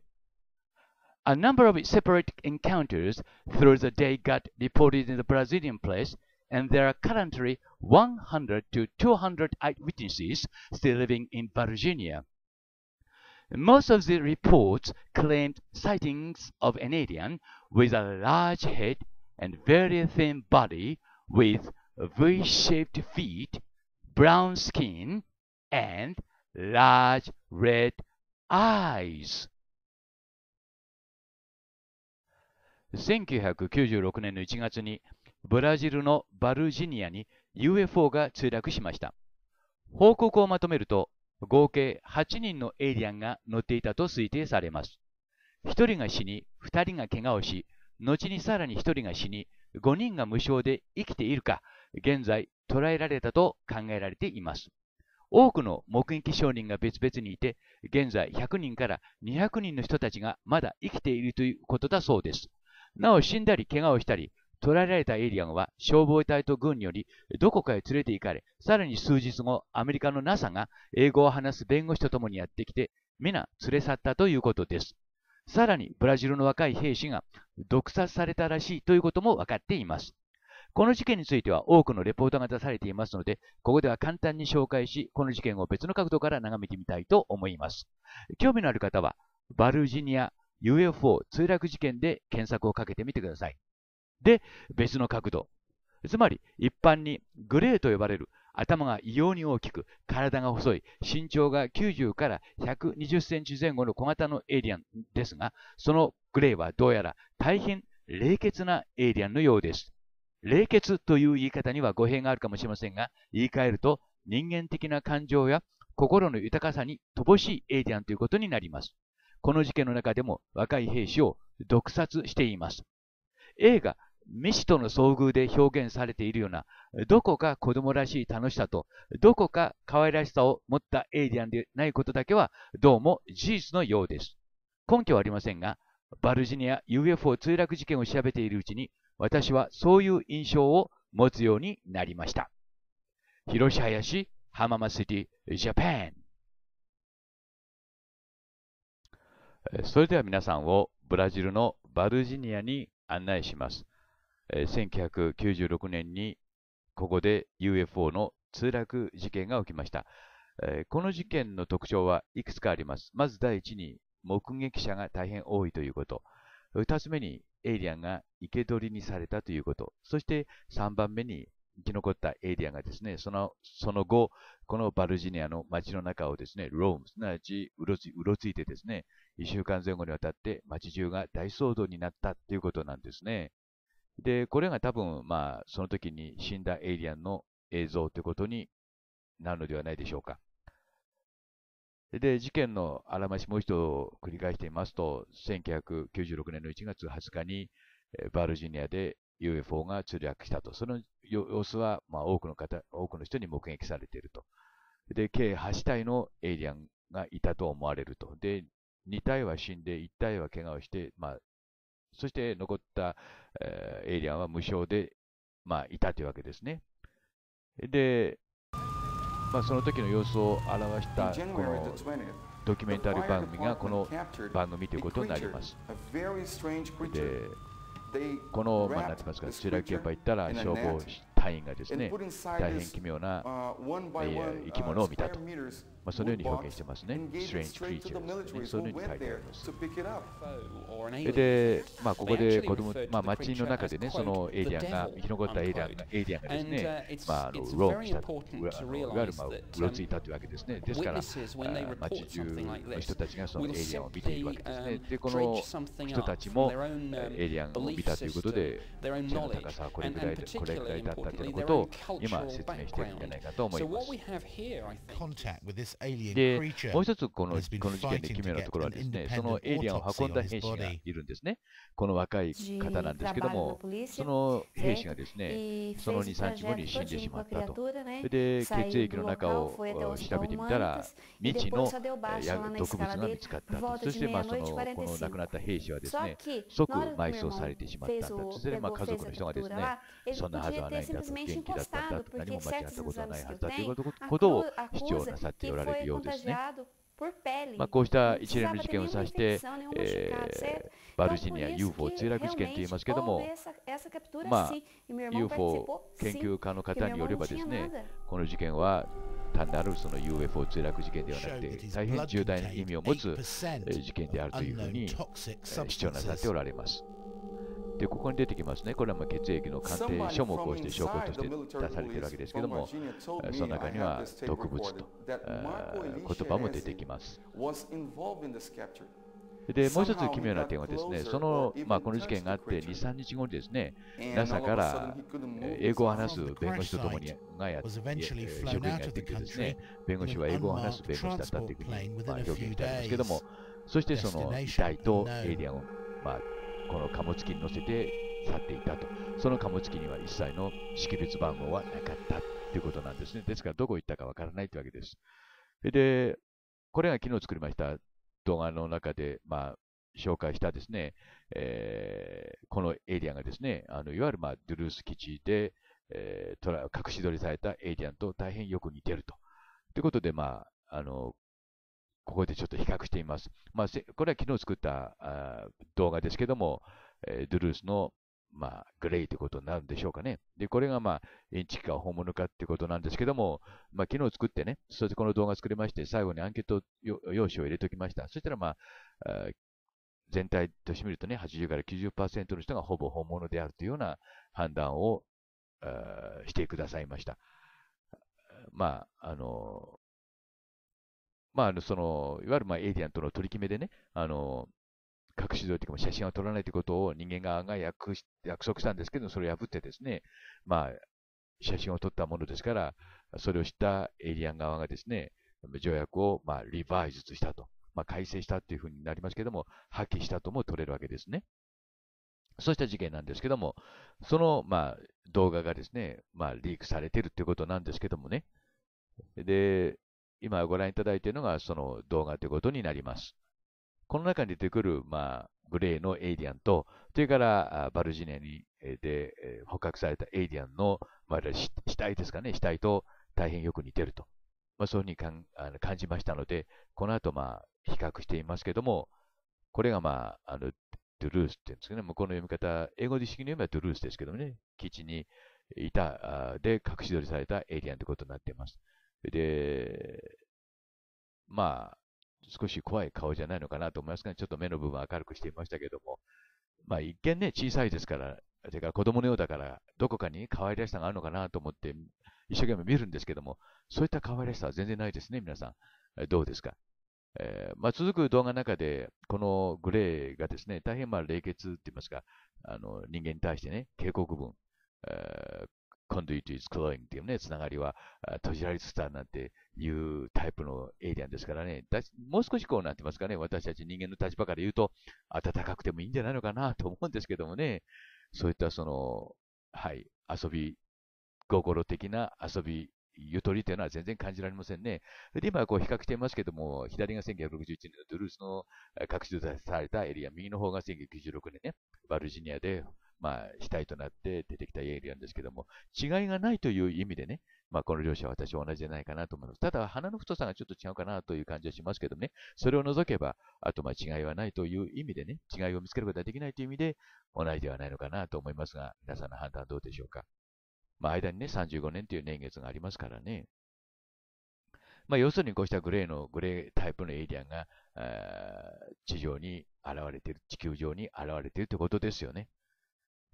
A number of separate encounters through the day got reported in the Brazilian place, and there are currently 100 to 200 eyewitnesses still living in Virginia. Most of the reports claimed sightings of an alien with a large head and very thin body with V-shaped feet, brown skin, and large red eyes. 1996年の1月にブラジルのバルジニアに UFO が墜落しました。報告をまとめると、合計8人のエイリアンが乗っていたと推定されます。1人が死に、2人が怪我をし、後にさらに1人が死に、5人が無償で生きているか、現在捕らえられたと考えられています。多くの目撃証人が別々にいて、現在100人から200人の人たちがまだ生きているということだそうです。なお死んだり怪我をしたり、捕らえられたエイリアンは消防隊と軍によりどこかへ連れて行かれ、さらに数日後、アメリカの NASA が英語を話す弁護士と共にやってきて、皆連れ去ったということです。さらに、ブラジルの若い兵士が毒殺されたらしいということも分かっています。この事件については多くのレポートが出されていますので、ここでは簡単に紹介し、この事件を別の角度から眺めてみたいと思います。興味のある方は、バルジニア UFO 墜落事件で検索をかけてみてください。で、別の角度。つまり、一般にグレーと呼ばれる頭が異様に大きく、体が細い、身長が90から120センチ前後の小型のエイリアンですが、そのグレーはどうやら大変冷血なエイリアンのようです。冷血という言い方には語弊があるかもしれませんが、言い換えると人間的な感情や心の豊かさに乏しいエイリアンということになります。この事件の中でも若い兵士を毒殺しています。映画、ミシとの遭遇で表現されているような、どこか子供らしい楽しさと、どこか可愛らしさを持ったエイリアンでないことだけは、どうも事実のようです。根拠はありませんが、バルジニア UFO 墜落事件を調べているうちに、私はそういう印象を持つようになりました。広島市浜松シティ、ジャパン。それでは皆さんをブラジルのバルジニアに案内します。1996年にここで UFO の墜落事件が起きました。この事件の特徴はいくつかあります。まず第一に目撃者が大変多いということ。二つ目にエイリアンが生け捕りにされたということ。そして3番目に生き残ったエイリアンがですね、そのその後、このバルジニアの街の中をですね、ローム、すなわちうろついてですね、1週間前後にわたって街中が大騒動になったということなんですね。で、これが多分、まあ、その時に死んだエイリアンの映像ということになるのではないでしょうか。で、事件のあらましもう一度繰り返してみますと、1996年の1月20日に、バルジニアで UFO が墜落したと。その様子は、まあ、多くの方、多くの人に目撃されていると。で、計8体のエイリアンがいたと思われると。で、2体は死んで、1体は怪我をして、まあ、そして残った、えー、エイリアンは無償で、まあ、いたというわけですね。で、まあ、その時の様子を表したこのドキュメンタリー番組がこの番組ということになります。で、この、まあ、なんて言いますか、墜落現場行ったら消防隊員がですね、大変奇妙な、え生き物を見たと。まあ、そのように表現してますね。strange creatures ですね。そのように書いてあります。で、まあ、ここで子供、まあ、街の中でね、そのエイリアンが、生き残ったエイリアンがエイリアンがですね、まあ、あのローンした、いわゆる、まあ、うろついたというわけですね。ですから、街中の人たちがそのエイリアンを見ているわけですね。で、この人たちもエイリアンを見たということで、背の高さはこれぐらいで、これぐらいだったということを今説明しているんじゃないかと思います。で、もう一つこのこの事件で奇妙なところはですね、そのエイリアンを運んだ兵士がいるんですね。この若い方なんですけども、その兵士がですね、その2、3日後に死んでしまったと。で、血液の中を調べてみたら、未知の毒物が見つかったと。そして、まあ、そのこの亡くなった兵士はですね、即埋葬されてしまったんだ。そしてまあ、家族の人がですね、そんなはずはないんだと、元気だったんだと、何も間違ったことはないはずだということを主張なさっておられるようですね。まあ、こうした一連の事件を指して、えー、バルジニア UFO 墜落事件と言いますけども、まあ、UFO 研究家の方によればですね、この事件は単なるその UFO 墜落事件ではなくて、大変重大な意味を持つ事件であるというふうに主張なさっておられます。で、ここに出てきますね。これはま血液の鑑定書もこうして証拠として出されているわけですけども、その中には毒物と言葉も出てきます。で、もう一つ奇妙な点はですね、その、まあ、この事件があって2、3日後にですね、NASA から英語を話す弁護士とともにがやって、職員がやってきてですね、弁護士は英語を話す弁護士だったというふうに、まあ、表現してありますけども、そしてその遺体とエイリアンを、まあ、この貨物機に乗せて去っていたと。その貨物機には一切の識別番号はなかったということなんですね。ですから、どこ行ったかわからないというわけです。で、これが昨日作りました動画の中で、まあ、紹介したですね、えー、このエイリアンがですね、あのいわゆる、まあ、ドゥルース基地で、えー、隠し撮りされたエイリアンと大変よく似てると。ということで、まあ、あの、ここでちょっと比較してみます。まあ、これは昨日作ったあ動画ですけども、えー、ドゥルースの、まあ、グレイということになるんでしょうかね。で、これが、まあ、インチキか本物かっていうことなんですけども、まあ、昨日作ってね、そしてこの動画作りまして、最後にアンケート用紙を入れておきました。そしたら、まあ、あ全体としてみるとね、80から90%の人がほぼ本物であるというような判断をしてくださいました。まあ、あの、まあ、その、いわゆるまあエイリアンとの取り決めでね、あの、隠し撮りというか写真を撮らないということを人間側が約約束したんですけど、それを破ってですね、まあ、写真を撮ったものですから、それを知ったエイリアン側がですね、条約をまあリバイズしたと、まあ、改正したというふうになりますけども、破棄したとも取れるわけですね。そうした事件なんですけども、その、まあ、動画がですね、まあ、リークされているということなんですけどもね。で、今ご覧いただいているのがその動画ということになります。この中に出てくる、まあ、グレーのエイリアンと、それからバルジニアにで捕獲されたエイリアンの、まあ、死体ですかね、死体と大変よく似てると。まあ、そういうふうにかんあの感じましたので、この後、まあ、比較していますけども、これが、まあ、あの、ドゥルースって言うんですけどね、向こうの読み方、英語で式に読めばドゥルースですけどもね、基地にいた、で、隠し撮りされたエイリアンということになっています。で、まあ、少し怖い顔じゃないのかなと思いますが、ちょっと目の部分明るくしていましたけども、まあ一見ね、小さいですから、てか子供のようだから、どこかに可愛らしさがあるのかなと思って、一生懸命見るんですけども、そういった可愛らしさは全然ないですね、皆さん。どうですか？えー、まあ、続く動画の中で、このグレーがですね、大変まあ冷血って言いますか、あの人間に対してね、警告文、えー、conduit is closing っていうね、つながりは閉じられつつあるなんていうタイプのエイリアンですからね、もう少しこうなってますかね、私たち人間の立場から言うと、暖かくてもいいんじゃないのかなと思うんですけどもね、そういったその、はい、遊び、心的な遊びゆとりというのは全然感じられませんね。で、今こう比較していますけども、左が1961年のドゥルースの隠しされたエリア、右の方が1996年ね、バルジニアでまあ、主体となって出てきたエイリアンですけども、違いがないという意味でね、まあ、この両者は私は同じじゃないかなと思います。ただ、鼻の太さがちょっと違うかなという感じはしますけどね、それを除けば、あと、まあ、違いはないという意味でね、違いを見つけることができないという意味で、同じではないのかなと思いますが、皆さんの判断はどうでしょうか。まあ、間にね、35年という年月がありますからね。まあ、要するにこうしたグレーの、グレータイプのエイリアンが、地上に現れている、地球上に現れているということですよね。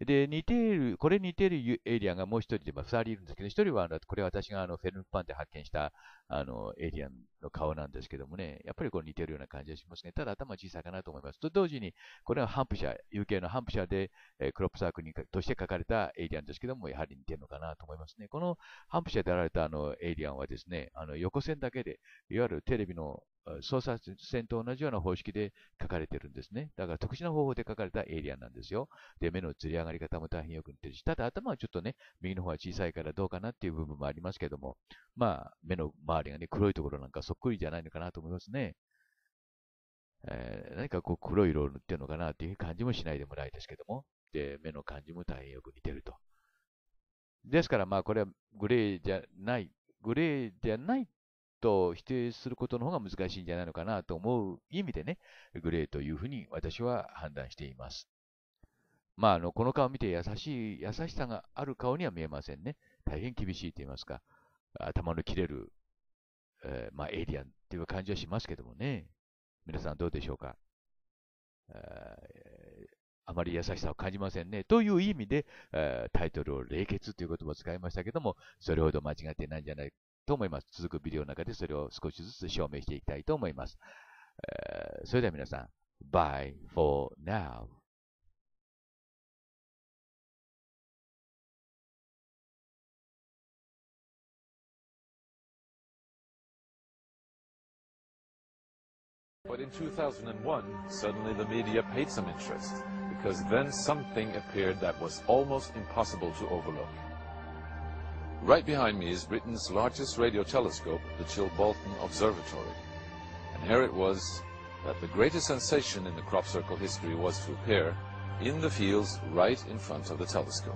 で、似ている、これ似ているエイリアンがもう一人で、まあ、二人いるんですけど、一人は、これ私があのフェルムパンで発見したあのエイリアンの顔なんですけどもね、やっぱりこう似てるような感じがしますね。ただ頭小さいかなと思います。と同時に、これはハンプシャー、UK のハンプシャーで、えー、クロップサークルとして書かれたエイリアンですけども、やはり似てるのかなと思いますね。このハンプシャーであられたあのエイリアンはですね、あの横線だけで、いわゆるテレビの操作線と同じような方式で書かれてるんですね。だから特殊な方法で書かれたエイリアンなんですよ。で、目の吊り上がり方も大変よく似てるし、ただ頭はちょっとね、右の方は小さいからどうかなっていう部分もありますけども、まあ、目の周りがね、黒いところなんかそっくりじゃないのかなと思いますね。えー、何かこう黒い色を塗ってるのかなっていう感じもしないでもないですけども、で、目の感じも大変よく似てると。ですからまあこれはグレーじゃない、グレーじゃないと否定することの方が難しいんじゃないのかなと思う意味でね、グレーというふうに私は判断しています。まあ、あの、この顔を見て優しい、優しさがある顔には見えませんね。大変厳しいと言いますか、頭の切れる、えー、まあ、エイリアンっていう感じはしますけどもね。皆さんどうでしょうか。あまり優しさを感じませんね。という意味で、タイトルを冷血という言葉を使いましたけども、それほど間違ってないんじゃないと思います。続くビデオの中でそれを少しずつ証明していきたいと思います。えー、それでは皆さん、Bye for now. But in 2001, suddenly the media paid some interest, because then something appeared that was almost impossible to overlook. Right behind me is Britain's largest radio telescope, the Chilbolton Observatory. And here it was that the greatest sensation in the crop circle history was to appear in the fields right in front of the telescope.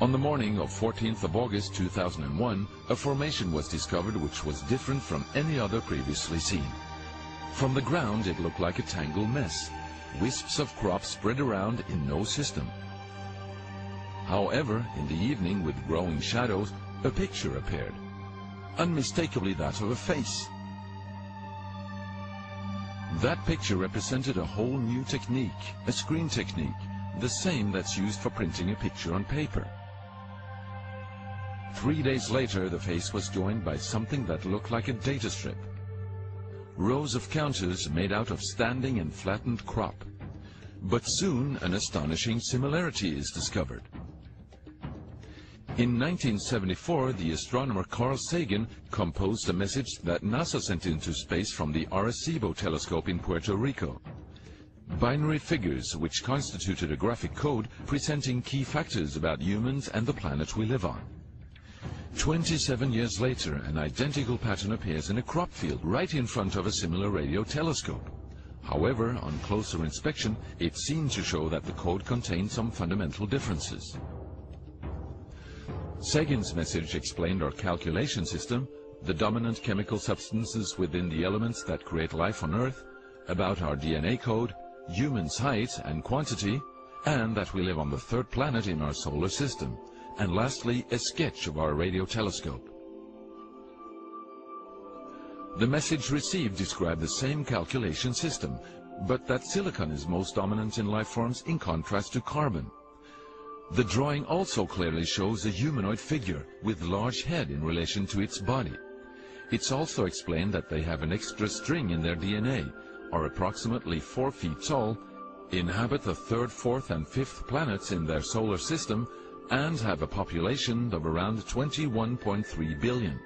On the morning of 14th of August 2001, a formation was discovered which was different from any other previously seen. From the ground it looked like a tangled mess, wisps of crop spread around in no system. However, in the evening with growing shadows, a picture appeared, unmistakably that of a face. That picture represented a whole new technique, a screen technique, the same that's used for printing a picture on paper. Three days later, the face was joined by something that looked like a data strip. Rows of counters made out of standing and flattened crop. But soon an astonishing similarity is discovered. In 1974, the astronomer Carl Sagan composed a message that NASA sent into space from the Arecibo telescope in Puerto Rico. Binary figures which constituted a graphic code presenting key factors about humans and the planet we live on. 27 years later, an identical pattern appears in a crop field right in front of a similar radio telescope. However, on closer inspection, it seemed to show that the code contained some fundamental differences. Sagan's message explained our calculation system, the dominant chemical substances within the elements that create life on Earth, about our DNA code, humans' height and quantity, and that we live on the third planet in our solar system, and lastly, a sketch of our radio telescope. The message received described the same calculation system, but that silicon is most dominant in life forms in contrast to carbon. The drawing also clearly shows a humanoid figure with large head in relation to its body. It's also explained that they have an extra string in their DNA, are approximately 4 feet tall, inhabit the third, fourth and fifth planets in their solar system, and have a population of around 21.3 billion.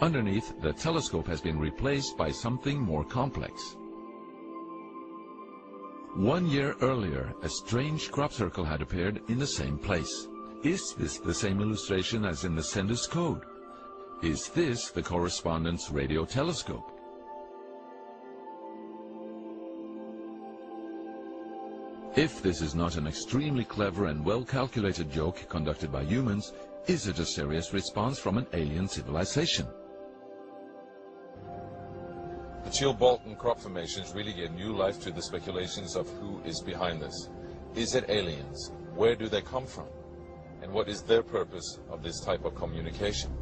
Underneath, the telescope has been replaced by something more complex. One year earlier, a strange crop circle had appeared in the same place. Is this the same illustration as in the sender's code? Is this the correspondence radio telescope? If this is not an extremely clever and well-calculated joke conducted by humans, is it a serious response from an alien civilization? The Chilbolton crop formations really gave new life to the speculations of who is behind this. Is it aliens? Where do they come from? And what is their purpose of this type of communication?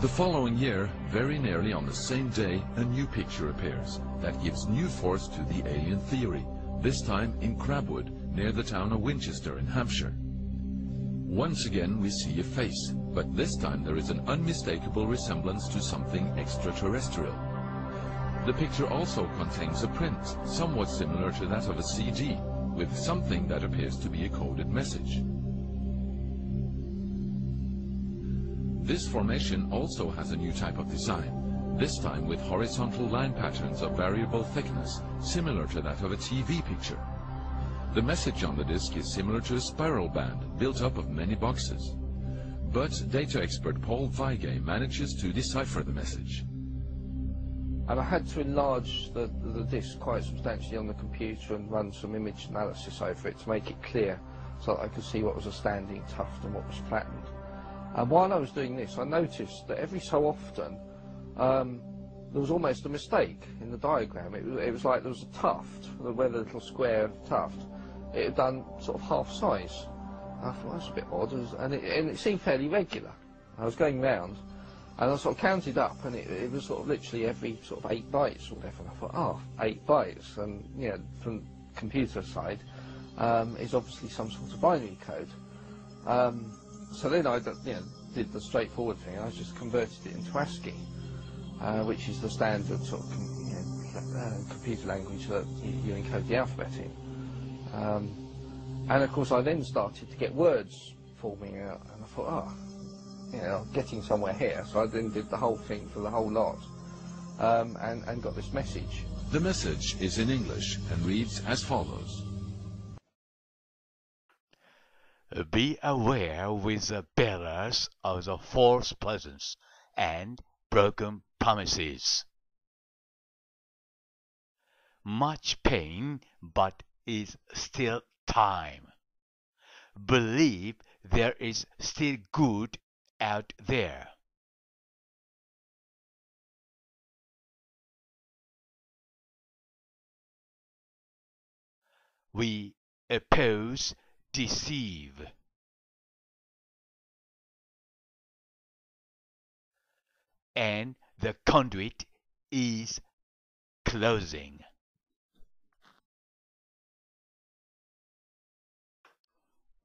The following year, very nearly on the same day, a new picture appears that gives new force to the alien theory, this time in Crabwood, near the town of Winchester in Hampshire. Once again we see a face, but this time there is an unmistakable resemblance to something extraterrestrial. The picture also contains a print, somewhat similar to that of a CD, with something that appears to be a coded message. This formation also has a new type of design, this time with horizontal line patterns of variable thickness, similar to that of a TV picture. The message on the disk is similar to a spiral band built up of many boxes. But data expert Paul Weige manages to decipher the message. And I had to enlarge the, the disk quite substantially on the computer and run some image analysis over it to make it clear so that I could see what was a standing tuft and what was flattened. And while I was doing this, I noticed that every so often um, there was almost a mistake in the diagram. It, it was like there was a tuft, where the little square tuft, it had done sort of half size. I thought that's a bit odd, and it, and it seemed fairly regular. I was going round, and I sort of counted up, and it, it was sort of literally every sort of eight bytes or whatever. And I thought, oh, eight bytes, and you know, from computer side, um, is obviously some sort of binary code. Um, so then I you know, did the straightforward thing. I just converted it into ASCII, uh, which is the standard sort of you know, uh, computer language that you, you, encode the alphabet in. Um, and of course, I then started to get words forming out, and I thought, oh, you know, getting somewhere here. So I then did the whole thing for the whole lot, um, and, and got this message. The message is in English and reads as follows. Be aware with the bearers of the false presence and broken promises. Much pain, but is still time. Believe there is still good out there. We oppose deceive. And the conduit is closing.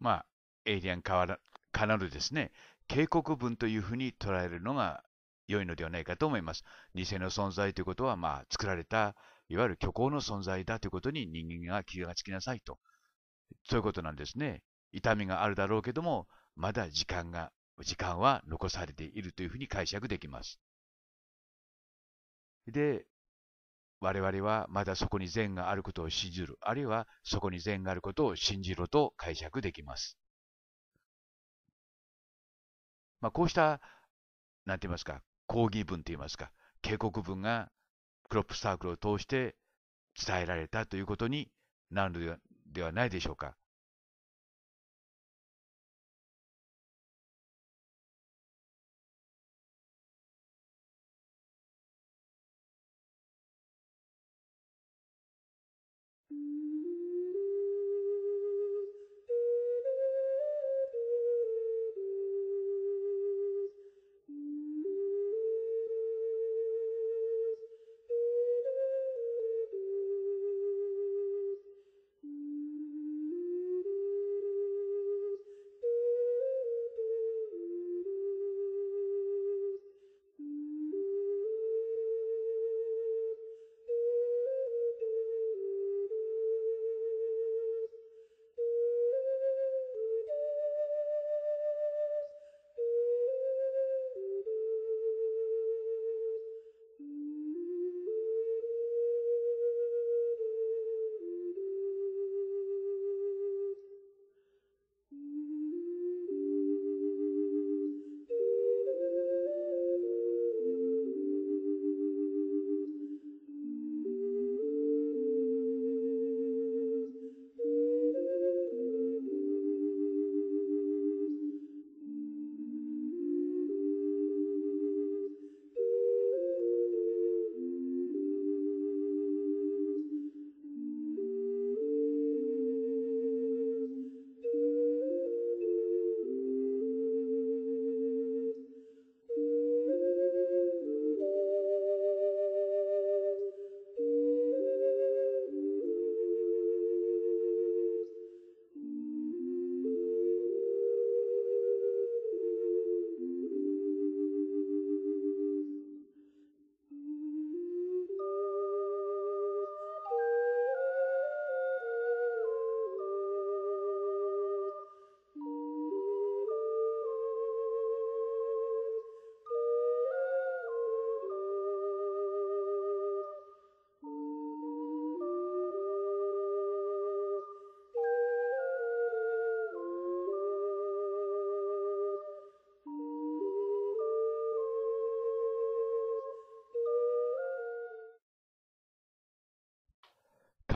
まあ、エイリアンからからのですね、警告文というふうに捉えるのが良いのではないかと思います。偽の存在ということは、まあ、作られた、いわゆる虚構の存在だということに人間が気がつきなさいと。そういうことなんですね。痛みがあるだろうけども、まだ時間が、時間は残されているというふうに解釈できます。で、我々はまだそこに善があることを信じる、あるいはそこに善があることを信じろと解釈できます。まあ、こうした、なんて言いますか、抗議文と言いますか、警告文がクロップサークルを通して伝えられたということになるのではではないでしょうか。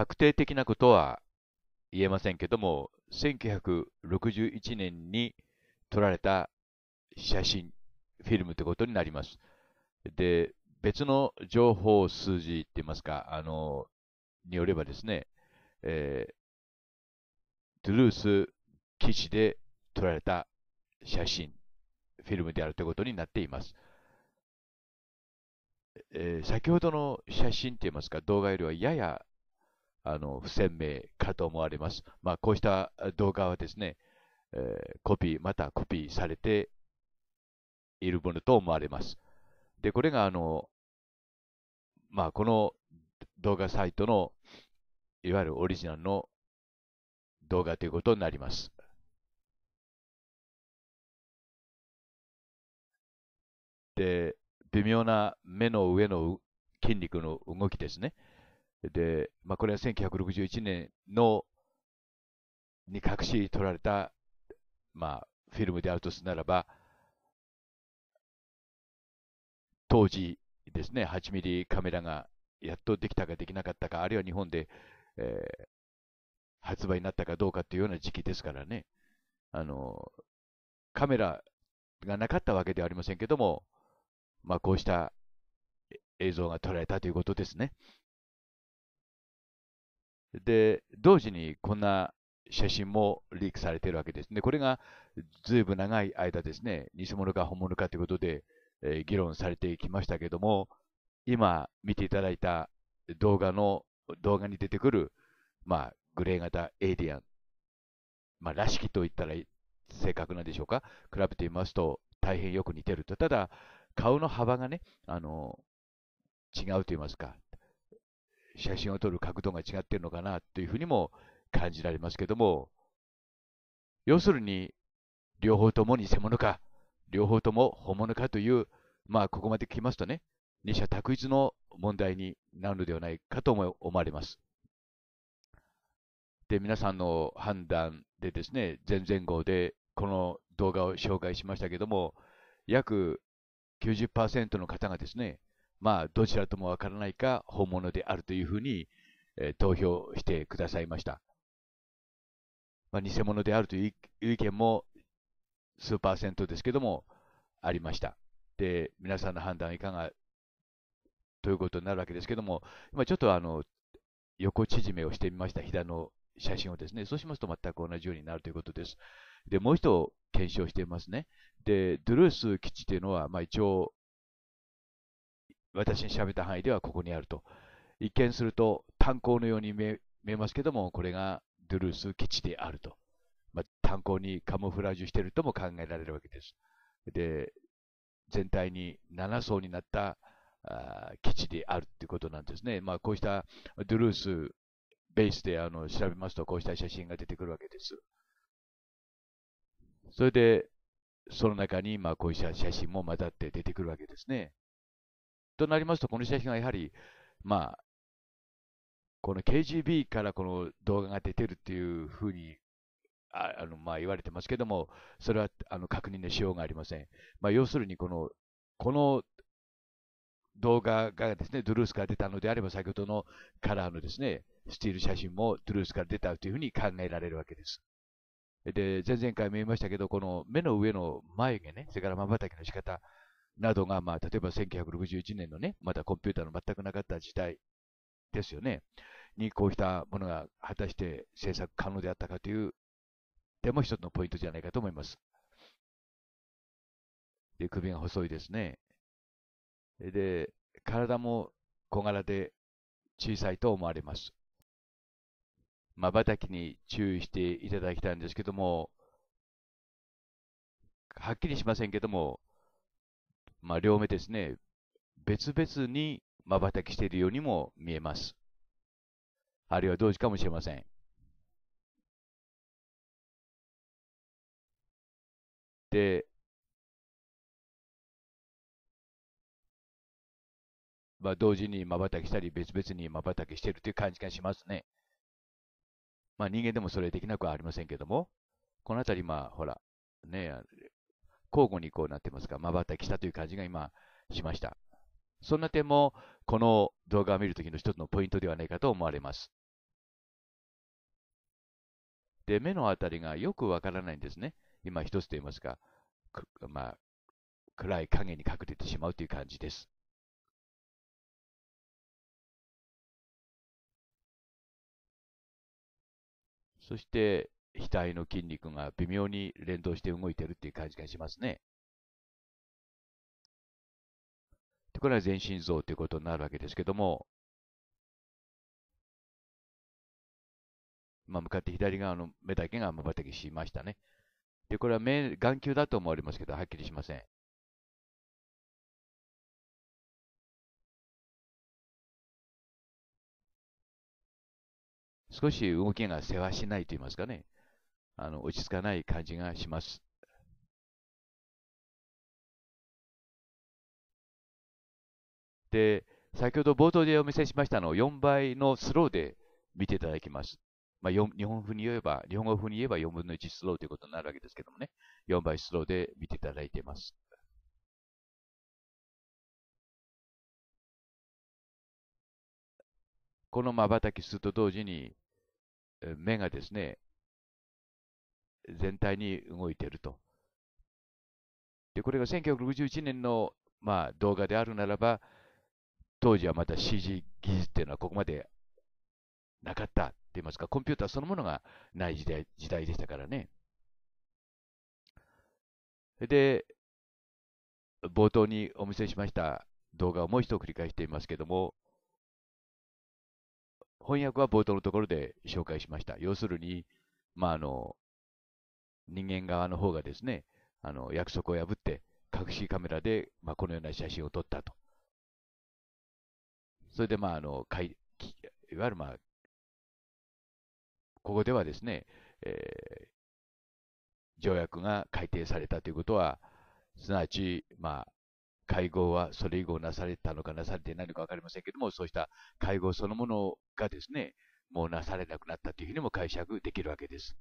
確定的なことは言えませんけども、1961年に撮られた写真、フィルムということになります。で、別の情報数字って言いますか、あの、によればですね、えー、トゥルース基地で撮られた写真、フィルムであるということになっています。えー、先ほどの写真って言いますか、動画よりはややあの不鮮明かと思われます。まあ、こうした動画はですね、えー、コピー、またコピーされているものと思われます。で、これがあの、まあ、この動画サイトのいわゆるオリジナルの動画ということになります。で、微妙な目の上の筋肉の動きですね。で、まあ、これは1961年のに隠し撮られた、まあ、フィルムであるとするならば、当時ですね、8ミリカメラがやっとできたかできなかったか、あるいは日本で、えー、発売になったかどうかというような時期ですからね、あの、カメラがなかったわけではありませんけども、まあ、こうした映像が撮られたということですね。で、同時にこんな写真もリークされているわけです。で、これがずいぶん長い間ですね、偽物か本物かということで、えー、議論されてきましたけども、今見ていただいた動画の、動画に出てくる、まあ、グレー型エイリアン、まあ、らしきと言ったら正確なんでしょうか？比べてみますと、大変よく似てると。ただ、顔の幅がね、あの、違うと言いますか、写真を撮る角度が違っているのかなというふうにも感じられますけども、要するに、両方とも偽物か、両方とも本物かという、まあ、ここまで来ますとね、二者択一の問題になるのではないかと思われます。で、皆さんの判断でですね、前々後でこの動画を紹介しましたけども、約90%の方がですね、まあ、どちらともわからないか、本物であるというふうに、えー、投票してくださいました。まあ、偽物であるという意見も数パーセントですけども、ありました。で、皆さんの判断いかがということになるわけですけども、今ちょっとあの、横縮めをしてみました、左の写真をですね。そうしますと全く同じようになるということです。で、もう一度検証していますね。で、ドゥルース基地というのは、まあ一応、私に喋った範囲ではここにあると。一見すると炭鉱のように見えますけども、これがドゥルース基地であると。まあ、炭鉱にカモフラージュしているとも考えられるわけです。で、全体に7層になったあ基地であるということなんですね。まあ、こうしたドゥルースベースであの調べますと、こうした写真が出てくるわけです。それで、その中に、まあ、こうした写真も混ざって出てくるわけですね。となりますと、この写真はやはり、まあ、この KGB からこの動画が出てるっていうふうにああのまあ言われてますけども、それはあの確認のしようがありません。まあ、要するにこの、この動画がですね、ドゥルースから出たのであれば、先ほどのカラーのですね、スティール写真もドゥルースから出たというふうに考えられるわけです。で、前々回も言いましたけど、この目の上の眉毛ね、それから瞬きの仕方などが、まあ、例えば1961年のね、まだコンピューターの全くなかった時代ですよね、にこうしたものが果たして制作可能であったかというでも一つのポイントじゃないかと思います。で、首が細いですね。で、体も小柄で小さいと思われます。瞬きに注意していただきたいんですけども、はっきりしませんけども、まあ、両目ですね、別々に瞬きしているようにも見えます。あるいは同時かもしれません。で、まあ、同時に瞬きしたり、別々に瞬きしているという感じがしますね。まあ、人間でもそれできなくはありませんけども、このあたり、まあ、ほら、ね、交互にこうなってますが、瞬きしたという感じが今、しました。そんな点も、この動画を見るときの一つのポイントではないかと思われます。で、目のあたりがよくわからないんですね。今一つと言いますか、まあ、暗い影に隠れてしまうという感じです。そして、額の筋肉が微妙に連動して動いているという感じがしますね。これは全身像ということになるわけですけども、まあ、向かって左側の目だけが瞬きしましたね。で、これは目、眼球だと思われますけど、はっきりしません。少し動きがせわしないと言いますかね、あの落ち着かない感じがします。で、先ほど冒頭でお見せしましたのを4倍のスローで見ていただきます。まあ、日本風に言えば、日本語風に言えば4分の1スローということになるわけですけどもね、4倍スローで見ていただいています。この瞬きすると同時に、目がですね、全体に動いていると。で、これが1961年の、まあ、動画であるならば、当時はまた CG 技術っていうのはここまでなかったって言いますか、コンピューターそのものがない時代時代でしたからね。で、冒頭にお見せしました動画をもう一度繰り返していますけども、翻訳は冒頭のところで紹介しました。要するに、まあ、あの、人間側の方がですね、あの、約束を破って、隠しカメラで、まあ、このような写真を撮ったと。それで、まあ、あの、かいいわゆる、まあ、ここではですね、えー、条約が改定されたということは、すなわち、まあ、会合はそれ以後なされたのかなされていないのか分かりませんけども、そうした会合そのものがですね、もうなされなくなったというふうにも解釈できるわけです。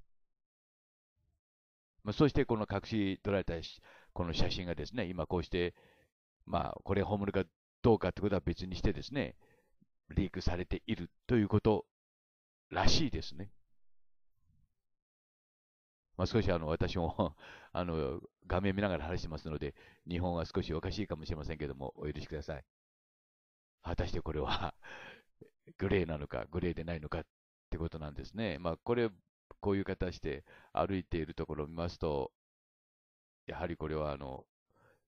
まあ、そしてこの隠し撮られたこの写真がですね、今こうして、まあ、これ本物かどうかってことは別にしてですね、リークされているということらしいですね。まあ、少しあの私も あの画面見ながら話してますので、日本は少しおかしいかもしれませんけども、お許しください。果たしてこれは グレーなのか、グレーでないのかってことなんですね。まあ、これ、こういう形で歩いているところを見ますと、やはりこれはあの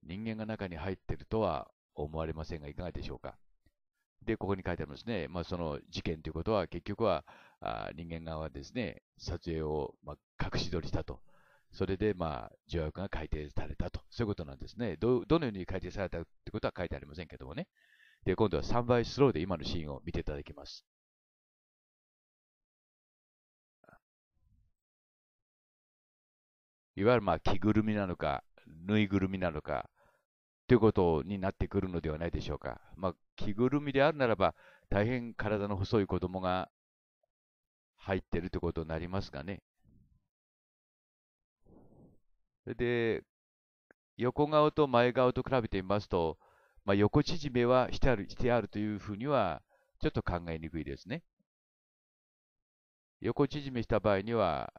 人間が中に入っているとは思われませんが、いかがでしょうか。で、ここに書いてありますね。まあ、その事件ということは、結局はあ人間側はですね、撮影を、ま、隠し撮りしたと。それで、まあ、条約が改定されたと。そういうことなんですね。ど、どのように改定されたってことは書いてありませんけどもね。で、今度は3倍スローで今のシーンを見ていただきます。いわゆるまあ着ぐるみなのか、ぬいぐるみなのか、ということになってくるのではないでしょうか。まあ、着ぐるみであるならば、大変体の細い子供が入っているということになりますかね。それで、横顔と前顔と比べてみますと、まあ、横縮めはしてあるしてあるというふうには、ちょっと考えにくいですね。横縮めした場合には、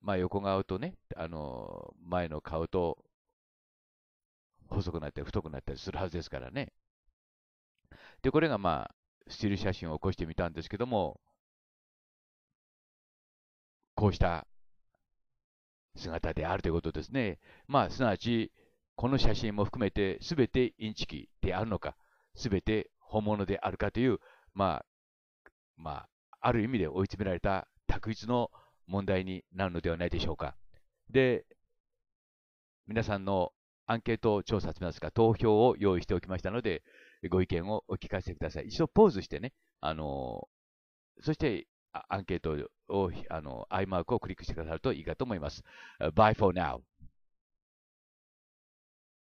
まあ、横顔とね、あの、前の顔と細くなったり太くなったりするはずですからね。で、これがまあ、スチール写真を起こしてみたんですけども、こうした姿であるということですね。まあ、すなわち、この写真も含めて全てインチキであるのか、全て本物であるかという、まあ、まあ、ある意味で追い詰められた択一の問題になるのではないでしょうか。で、皆さんのアンケート調査しますか、投票を用意しておきましたので、ご意見をお聞かせください。一度ポーズしてね、あのそしてアンケートを、あの、アイマークをクリックしてくださるといいかと思います。Bye for now.